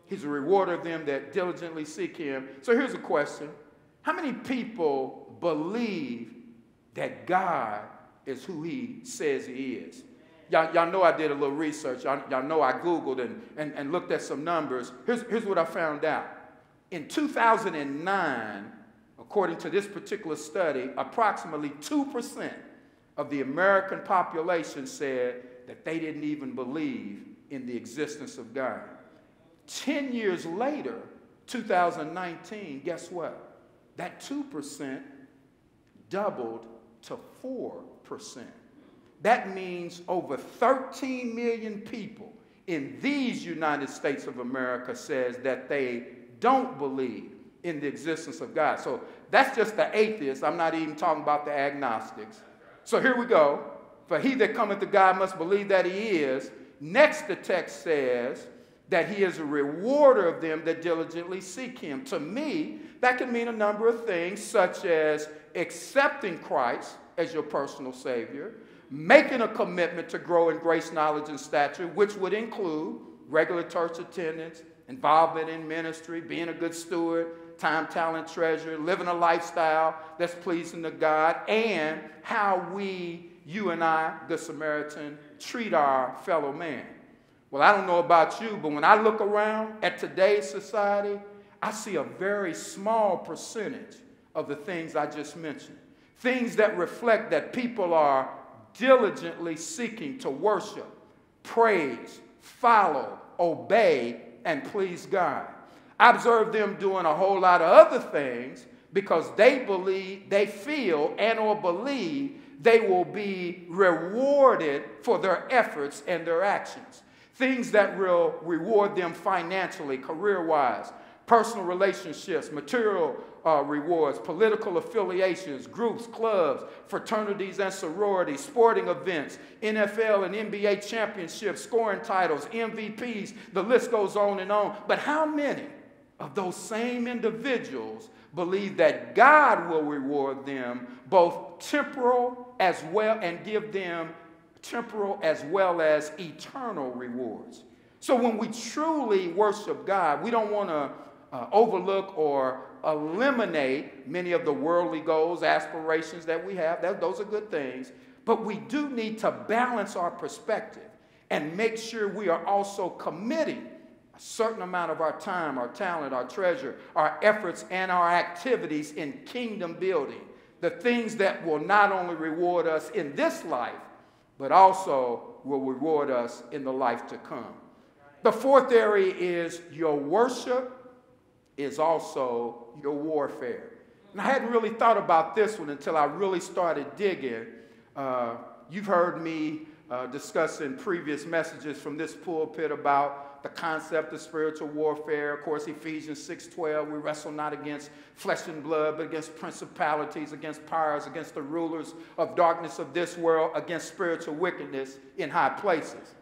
He's a rewarder of them that diligently seek Him. So here's a question How many people believe that God is who He says He is? Y'all, y'all know I did a little research. Y'all, y'all know I Googled and, and, and looked at some numbers. Here's, here's what I found out. In 2009, according to this particular study, approximately 2% of the American population said that they didn't even believe in the existence of God. 10 years later, 2019, guess what? That 2% doubled to 4%. That means over 13 million people in these United States of America says that they don't believe in the existence of God. So that's just the atheists. I'm not even talking about the agnostics. So here we go. For he that cometh to God must believe that he is. Next, the text says that he is a rewarder of them that diligently seek him. To me, that can mean a number of things, such as accepting Christ as your personal Savior, making a commitment to grow in grace, knowledge, and stature, which would include regular church attendance, involvement in ministry, being a good steward, time, talent, treasure, living a lifestyle that's pleasing to God, and how we, you and I, the Samaritan, treat our fellow man. Well, I don't know about you, but when I look around at today's society, I see a very small percentage of the things I just mentioned. Things that reflect that people are diligently seeking to worship, praise, follow, obey, and please God. I observe them doing a whole lot of other things because they believe, they feel, and or believe they will be rewarded for their efforts and their actions. Things that will reward them financially, career wise, personal relationships, material uh, rewards, political affiliations, groups, clubs, fraternities and sororities, sporting events, NFL and NBA championships, scoring titles, MVPs, the list goes on and on. But how many of those same individuals believe that God will reward them both temporal as well and give them temporal as well as eternal rewards? So when we truly worship God, we don't want to uh, overlook or eliminate many of the worldly goals, aspirations that we have. That, those are good things. But we do need to balance our perspective and make sure we are also committing a certain amount of our time, our talent, our treasure, our efforts, and our activities in kingdom building. The things that will not only reward us in this life, but also will reward us in the life to come. The fourth area is your worship is also your warfare. And I hadn't really thought about this one until I really started digging. Uh, you've heard me uh, discuss in previous messages from this pulpit about the concept of spiritual warfare. Of course, Ephesians 6:12, we wrestle not against flesh and blood, but against principalities, against powers, against the rulers of darkness of this world, against spiritual wickedness in high places.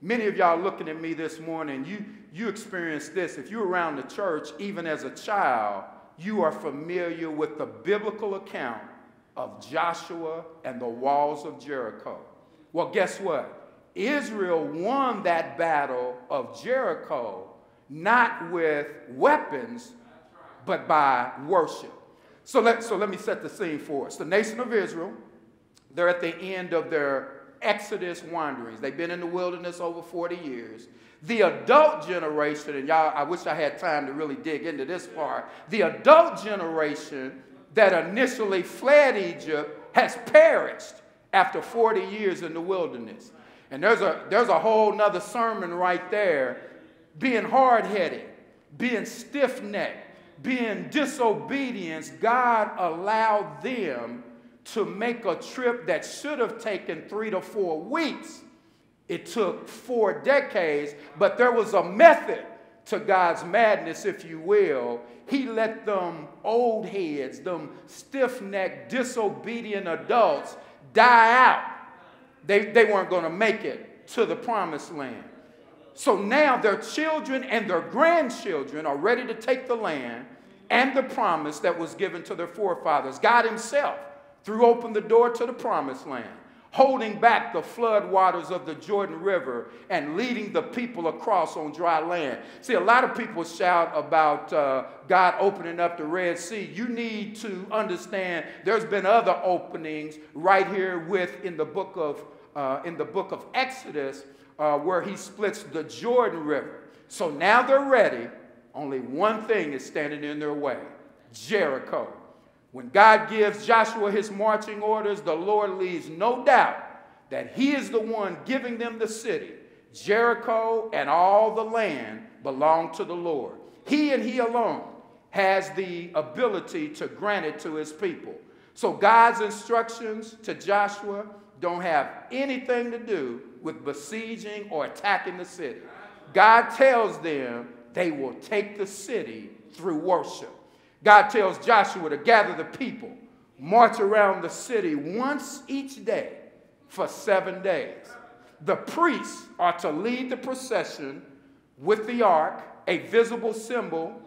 Many of y'all looking at me this morning, you, you experience this. If you're around the church, even as a child, you are familiar with the biblical account of Joshua and the walls of Jericho. Well, guess what? Israel won that battle of Jericho not with weapons, but by worship. So let, so let me set the scene for us. The nation of Israel, they're at the end of their Exodus wanderings. They've been in the wilderness over 40 years. The adult generation, and y'all, I wish I had time to really dig into this part. The adult generation that initially fled Egypt has perished after 40 years in the wilderness. And there's a, there's a whole nother sermon right there. Being hard headed, being stiff necked, being disobedient, God allowed them to make a trip that should have taken three to four weeks. It took four decades, but there was a method to God's madness, if you will. He let them old heads, them stiff necked, disobedient adults die out. They, they weren't going to make it to the promised land. So now their children and their grandchildren are ready to take the land and the promise that was given to their forefathers. God Himself threw open the door to the promised land, holding back the flood waters of the Jordan River and leading the people across on dry land. See, a lot of people shout about uh, God opening up the Red Sea. You need to understand there's been other openings right here with in the book of uh, in the book of Exodus uh, where he splits the Jordan River. So now they're ready. Only one thing is standing in their way Jericho. When God gives Joshua his marching orders, the Lord leaves no doubt that he is the one giving them the city. Jericho and all the land belong to the Lord. He and he alone has the ability to grant it to his people. So God's instructions to Joshua don't have anything to do with besieging or attacking the city. God tells them they will take the city through worship. God tells Joshua to gather the people, march around the city once each day for seven days. The priests are to lead the procession with the ark, a visible symbol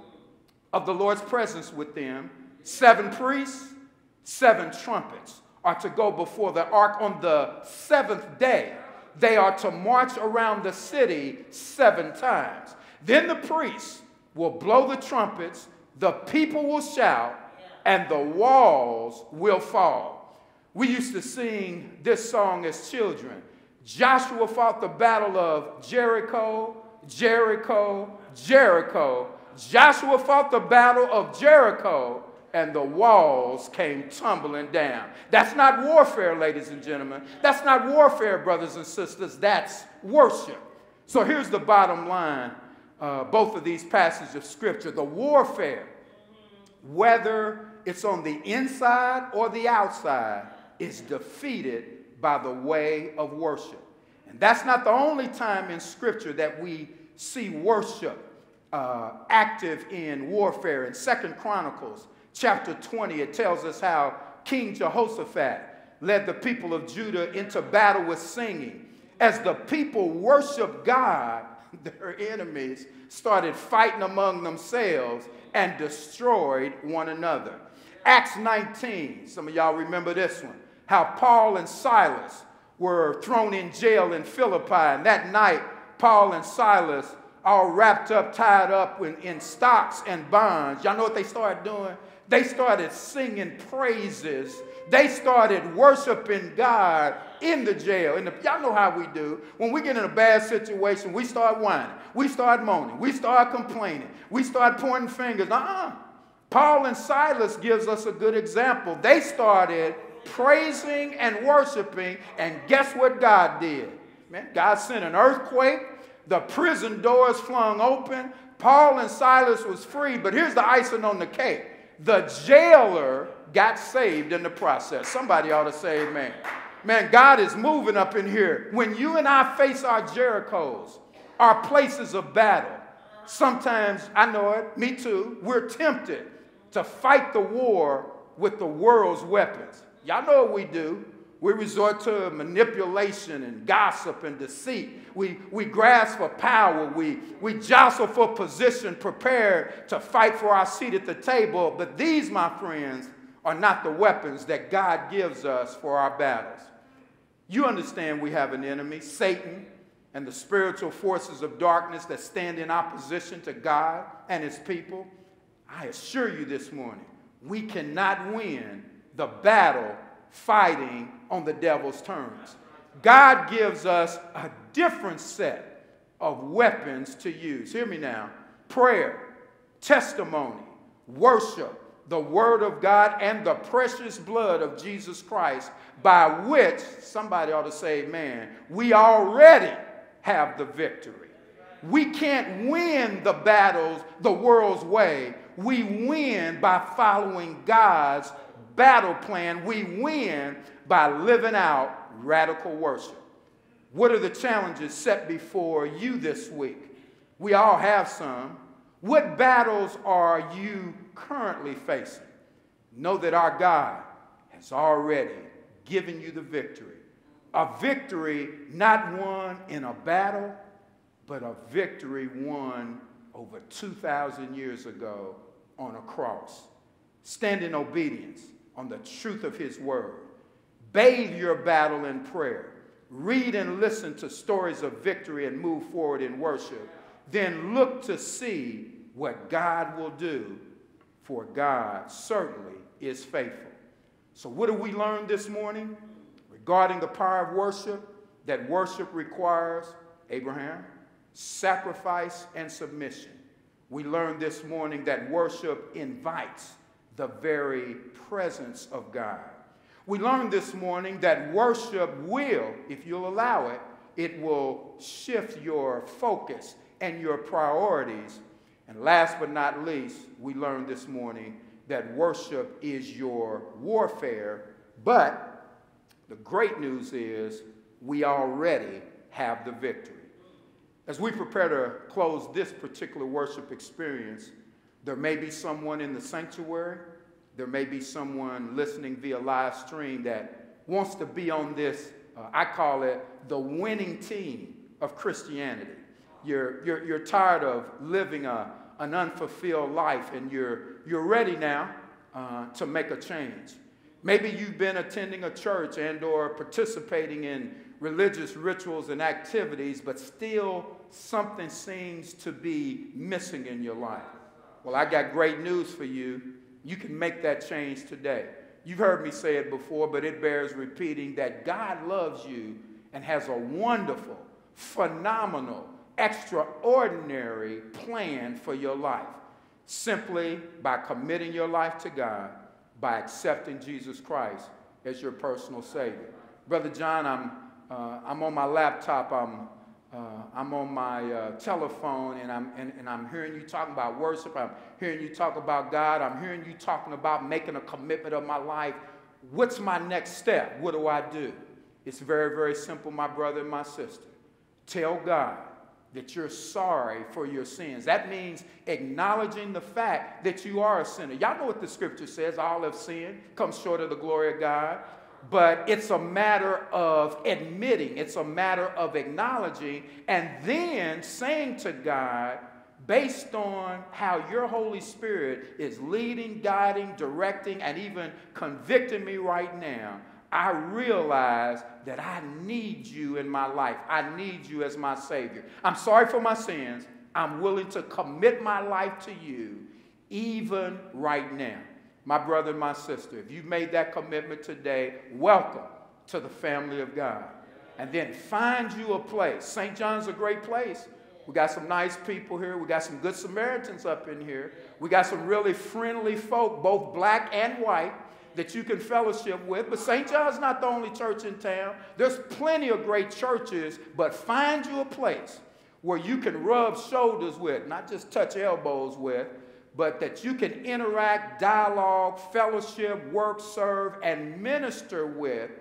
of the Lord's presence with them. Seven priests, seven trumpets are to go before the ark on the seventh day. they are to march around the city seven times. Then the priests will blow the trumpets, the people will shout, and the walls will fall. We used to sing this song as children. Joshua fought the battle of Jericho, Jericho, Jericho. Joshua fought the battle of Jericho, and the walls came tumbling down. That's not warfare, ladies and gentlemen. That's not warfare, brothers and sisters. That's worship. So here's the bottom line uh, both of these passages of Scripture. The warfare, whether it's on the inside or the outside, is defeated by the way of worship. And that's not the only time in Scripture that we see worship uh, active in warfare. In Second Chronicles chapter 20, it tells us how King Jehoshaphat led the people of Judah into battle with singing. As the people worshiped God, their enemies started fighting among themselves and destroyed one another. Acts 19, some of y'all remember this one, how Paul and Silas were thrown in jail in Philippi. And that night, Paul and Silas, all wrapped up, tied up in, in stocks and bonds, y'all know what they started doing? They started singing praises they started worshiping God in the jail. The, y'all know how we do. When we get in a bad situation, we start whining. We start moaning. We start complaining. We start pointing fingers. Uh-uh. Paul and Silas gives us a good example. They started praising and worshiping, and guess what God did? Man, God sent an earthquake. The prison doors flung open. Paul and Silas was free, but here's the icing on the cake. The jailer got saved in the process. Somebody ought to say amen. Man, God is moving up in here. When you and I face our Jerichos, our places of battle, sometimes, I know it, me too, we're tempted to fight the war with the world's weapons. Y'all know what we do. We resort to manipulation and gossip and deceit. We, we grasp for power. We, we jostle for position, prepared to fight for our seat at the table. But these, my friends, are not the weapons that God gives us for our battles. You understand we have an enemy, Satan, and the spiritual forces of darkness that stand in opposition to God and his people. I assure you this morning, we cannot win the battle fighting on the devil's terms. God gives us a different set of weapons to use. Hear me now prayer, testimony, worship, the Word of God and the precious blood of Jesus Christ, by which, somebody ought to say, man, we already have the victory. We can't win the battles the world's way. We win by following God's battle plan. We win by living out radical worship. What are the challenges set before you this week? We all have some. What battles are you currently facing? Know that our God has already given you the victory. A victory not won in a battle, but a victory won over 2,000 years ago on a cross. Stand in obedience on the truth of His word. Bathe your battle in prayer. Read and listen to stories of victory and move forward in worship then look to see what God will do, for God certainly is faithful. So, what do we learn this morning regarding the power of worship? That worship requires Abraham, sacrifice, and submission. We learned this morning that worship invites the very presence of God. We learned this morning that worship will, if you'll allow it, it will shift your focus and your priorities. And last but not least, we learned this morning that worship is your warfare, but the great news is we already have the victory. As we prepare to close this particular worship experience, there may be someone in the sanctuary, there may be someone listening via live stream that wants to be on this, uh, I call it the winning team of Christianity. You're, you're, you're tired of living a, an unfulfilled life and you're, you're ready now uh, to make a change. Maybe you've been attending a church and or participating in religious rituals and activities, but still something seems to be missing in your life. Well, I got great news for you. You can make that change today. You've heard me say it before, but it bears repeating that God loves you and has a wonderful, phenomenal, extraordinary plan for your life. Simply by committing your life to God, by accepting Jesus Christ as your personal Savior. Brother John, I'm, uh, I'm on my laptop. I'm uh, I'm on my uh, telephone and I'm, and, and I'm hearing you talking about worship. I'm hearing you talk about God. I'm hearing you talking about making a commitment of my life. What's my next step? What do I do? It's very, very simple, my brother and my sister. Tell God that you're sorry for your sins. That means acknowledging the fact that you are a sinner. Y'all know what the scripture says all have sinned, come short of the glory of God but it's a matter of admitting, it's a matter of acknowledging, and then saying to God, based on how your Holy Spirit is leading, guiding, directing, and even convicting me right now, I realize that I need you in my life. I need you as my Savior. I'm sorry for my sins. I'm willing to commit my life to you even right now. My brother and my sister, if you've made that commitment today, welcome to the family of God. And then find you a place. St. John's a great place. We got some nice people here. We got some good Samaritans up in here. We got some really friendly folk, both black and white, that you can fellowship with. But St. John's not the only church in town. There's plenty of great churches, but find you a place where you can rub shoulders with, not just touch elbows with, but that you can interact, dialogue, fellowship, work, serve, and minister with,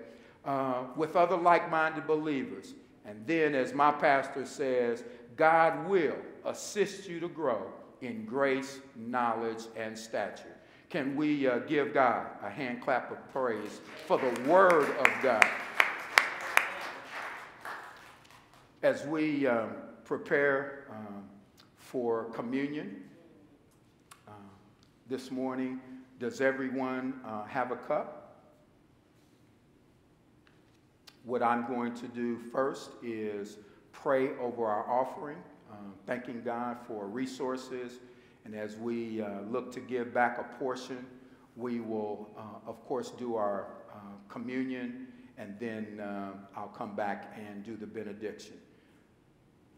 uh, with other like minded believers. And then, as my pastor says, God will assist you to grow in grace, knowledge, and stature. Can we uh, give God a hand clap of praise for the Word of God? As we um, prepare um, for communion, this morning. Does everyone uh, have a cup? What I'm going to do first is pray over our offering, uh, thanking God for resources. And as we uh, look to give back a portion, we will, uh, of course, do our uh, communion, and then uh, I'll come back and do the benediction.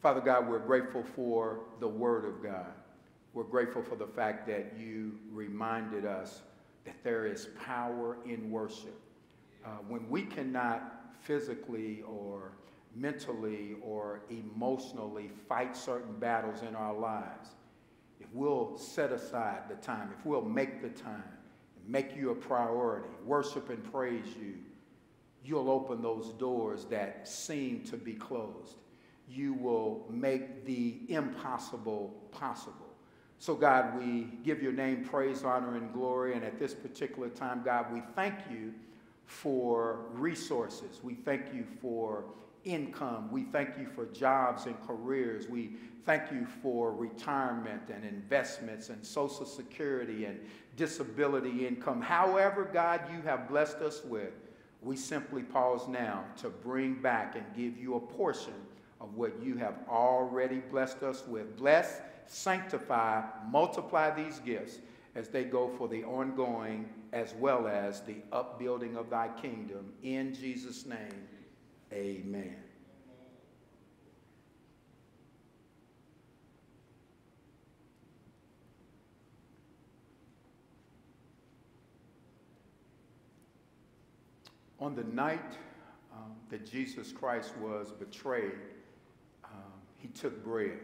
Father God, we're grateful for the Word of God. We're grateful for the fact that you reminded us that there is power in worship. Uh, when we cannot physically or mentally or emotionally fight certain battles in our lives, we'll set aside the time, if we'll make the time, make you a priority, worship and praise you, you'll open those doors that seem to be closed. You will make the impossible possible. So, God, we give your name praise, honor, and glory. And at this particular time, God, we thank you for resources. We thank you for income. We thank you for jobs and careers. We thank you for retirement and investments and social security and disability income. However, God, you have blessed us with, we simply pause now to bring back and give you a portion of what you have already blessed us with. Bless sanctify, multiply these gifts as they go for the ongoing as well as the upbuilding of thy kingdom. In Jesus' name, amen. On the night um, that Jesus Christ was betrayed, um, he took bread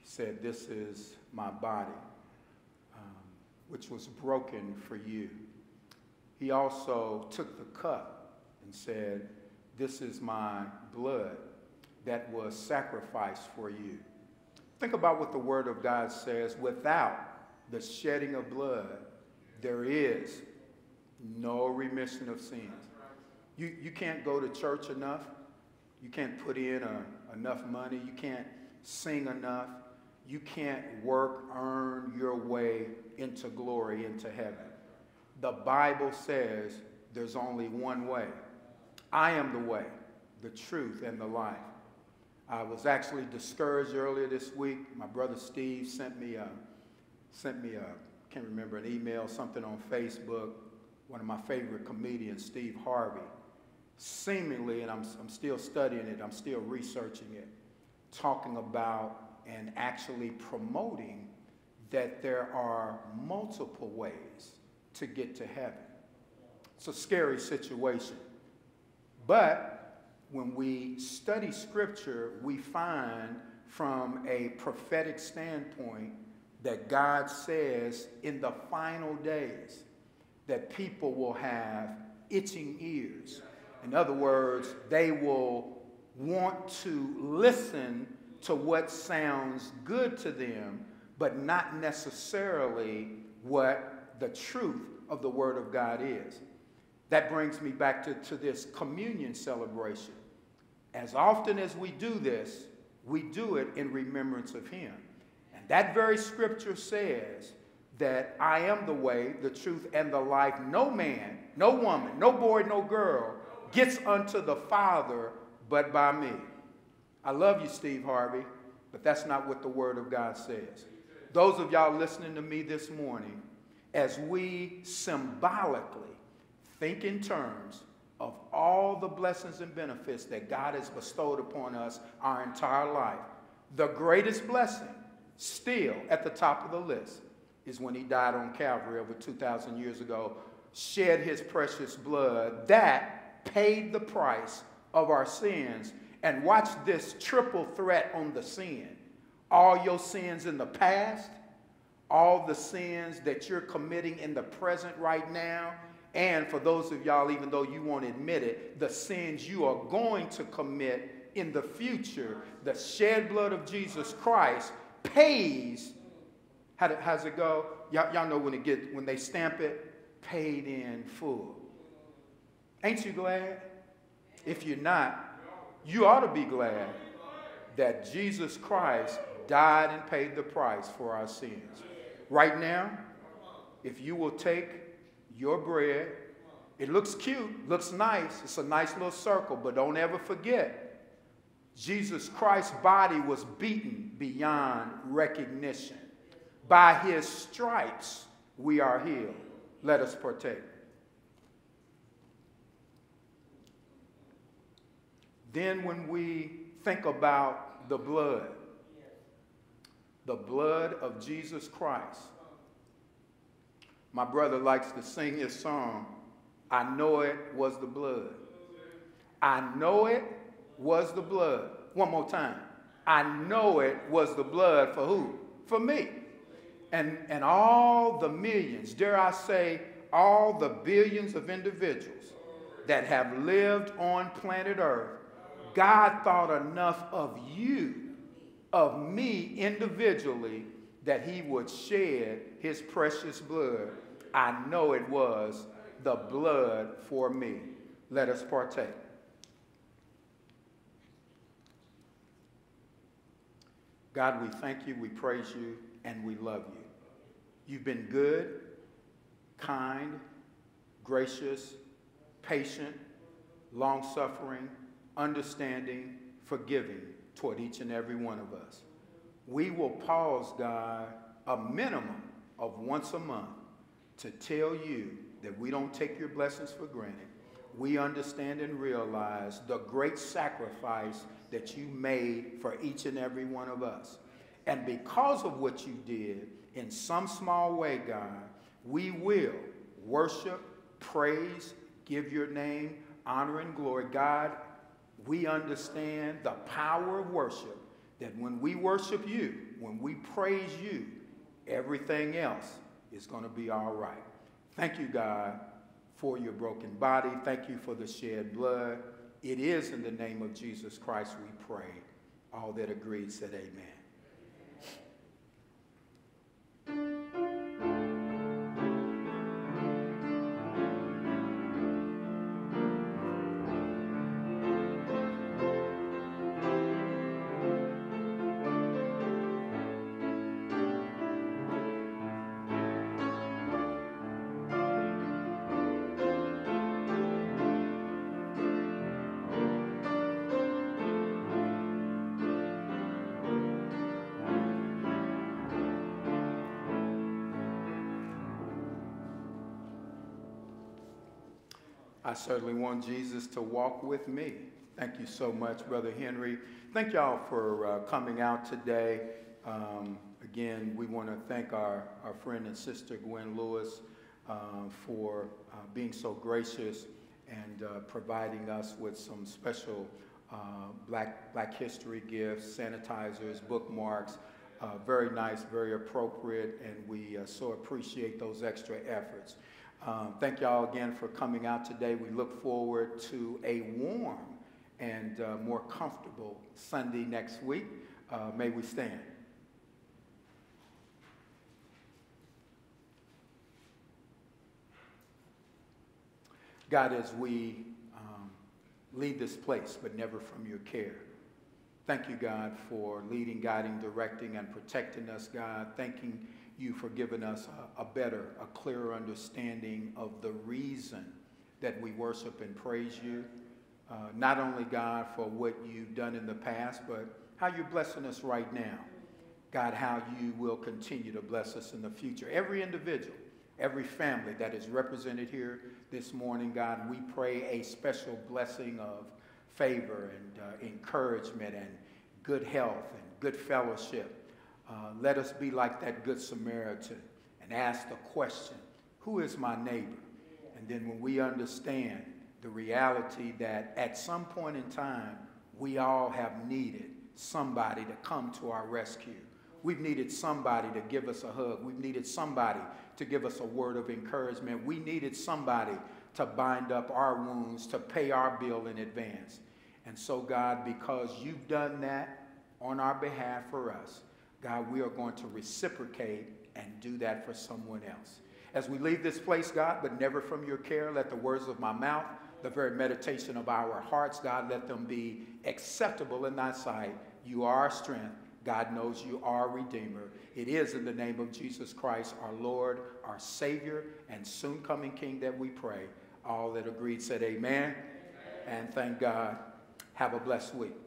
He said, This is my body, um, which was broken for you. He also took the cup and said, This is my blood that was sacrificed for you. Think about what the Word of God says without the shedding of blood, there is no remission of sins. You, you can't go to church enough. You can't put in a, enough money. You can't sing enough. You can't work, earn your way into glory, into heaven. The Bible says there's only one way. I am the way, the truth, and the life. I was actually discouraged earlier this week. My brother Steve sent me a, sent me a, can't remember an email, something on Facebook. One of my favorite comedians, Steve Harvey, seemingly, and I'm, I'm still studying it, I'm still researching it, talking about and actually promoting that there are multiple ways to get to heaven. It's a scary situation. But when we study scripture, we find from a prophetic standpoint that God says in the final days that people will have itching ears. In other words, they will want to listen to what sounds good to them, but not necessarily what the truth of the Word of God is. That brings me back to, to this communion celebration. As often as we do this, we do it in remembrance of Him. And that very scripture says that I am the way, the truth, and the life. No man, no woman, no boy, no girl gets unto the Father but by me. I love you, Steve Harvey, but that's not what the Word of God says. Those of y'all listening to me this morning, as we symbolically think in terms of all the blessings and benefits that God has bestowed upon us our entire life, the greatest blessing, still at the top of the list, is when he died on Calvary over 2,000 years ago, shed his precious blood that paid the price of our sins. And watch this triple threat on the sin all your sins in the past, all the sins that you're committing in the present right now, and for those of y'all, even though you won't admit it, the sins you are going to commit in the future, the shed blood of Jesus Christ pays. How does it go? Y'all, know when it get when they stamp it, paid in full. Ain't you glad? If you're not, you ought to be glad that Jesus Christ died and paid the price for our sins. Right now, if you will take your bread, it looks cute, looks nice, it's a nice little circle, but don't ever forget Jesus Christ's body was beaten beyond recognition. By his stripes, we are healed. Let us partake. Then, when we think about the blood, the blood of Jesus Christ. My brother likes to sing his song, I know it was the blood. I know it was the blood. One more time. I know it was the blood for who? For me. And, and all the millions, dare I say, all the billions of individuals that have lived on planet Earth, God thought enough of you of me individually that he would shed his precious blood. I know it was the blood for me. Let us partake. God, we thank you, we praise you, and we love you. You've been good, kind, gracious, patient, long suffering, understanding, forgiving toward each and every one of us. We will pause, God, a minimum of once a month to tell you that we don't take your blessings for granted. We understand and realize the great sacrifice that you made for each and every one of us. And because of what you did, in some small way, God, we will worship, praise, give your name, honor, and glory. God, we understand the power of worship, that when we worship you, when we praise you, everything else is going to be all right. Thank you, God, for your broken body. Thank you for the shed blood. It is in the name of Jesus Christ we pray. All that agreed said amen. I certainly want Jesus to walk with me. Thank you so much, Brother Henry. Thank y'all for uh, coming out today. Um, again, we want to thank our, our friend and sister Gwen Lewis uh, for uh, being so gracious and uh, providing us with some special uh, Black, Black History gifts, sanitizers, bookmarks. Uh, very nice, very appropriate, and we so appreciate those extra efforts. Um, thank y'all again for coming out today. We look forward to a warm and uh, more comfortable Sunday next week. Uh, may we stand. God, as we um, leave this place, but never from your care, thank you, God, for leading, guiding, directing, and protecting us, God. Thanking you for giving us a, a better, a clearer understanding of the reason that we worship and praise you. Uh, not only, God, for what you've done in the past, but how you're blessing us right now. God, how you will continue to bless us in the future. Every individual, every family that is represented here this morning, God, we pray a special blessing of favor and uh, encouragement and good health and good fellowship. Uh, let us be like that Good Samaritan and ask the question Who is my neighbor? And then when we understand the reality that at some point in time, we all have needed somebody to come to our rescue. We've needed somebody to give us a hug. We've needed somebody to give us a word of encouragement. We needed somebody to bind up our wounds, to pay our bill in advance. And so, God, because you've done that on our behalf for us, God, we are going to reciprocate and do that for someone else. As we leave this place, God, but never from your care, let the words of my mouth the very meditation of our hearts, God, let them be acceptable in thy sight. You are our strength. God knows you are redeemer. It is in the name of Jesus Christ, our Lord, our Savior, and soon coming King that we pray. All that agreed said amen. amen. And thank God. Have a blessed week.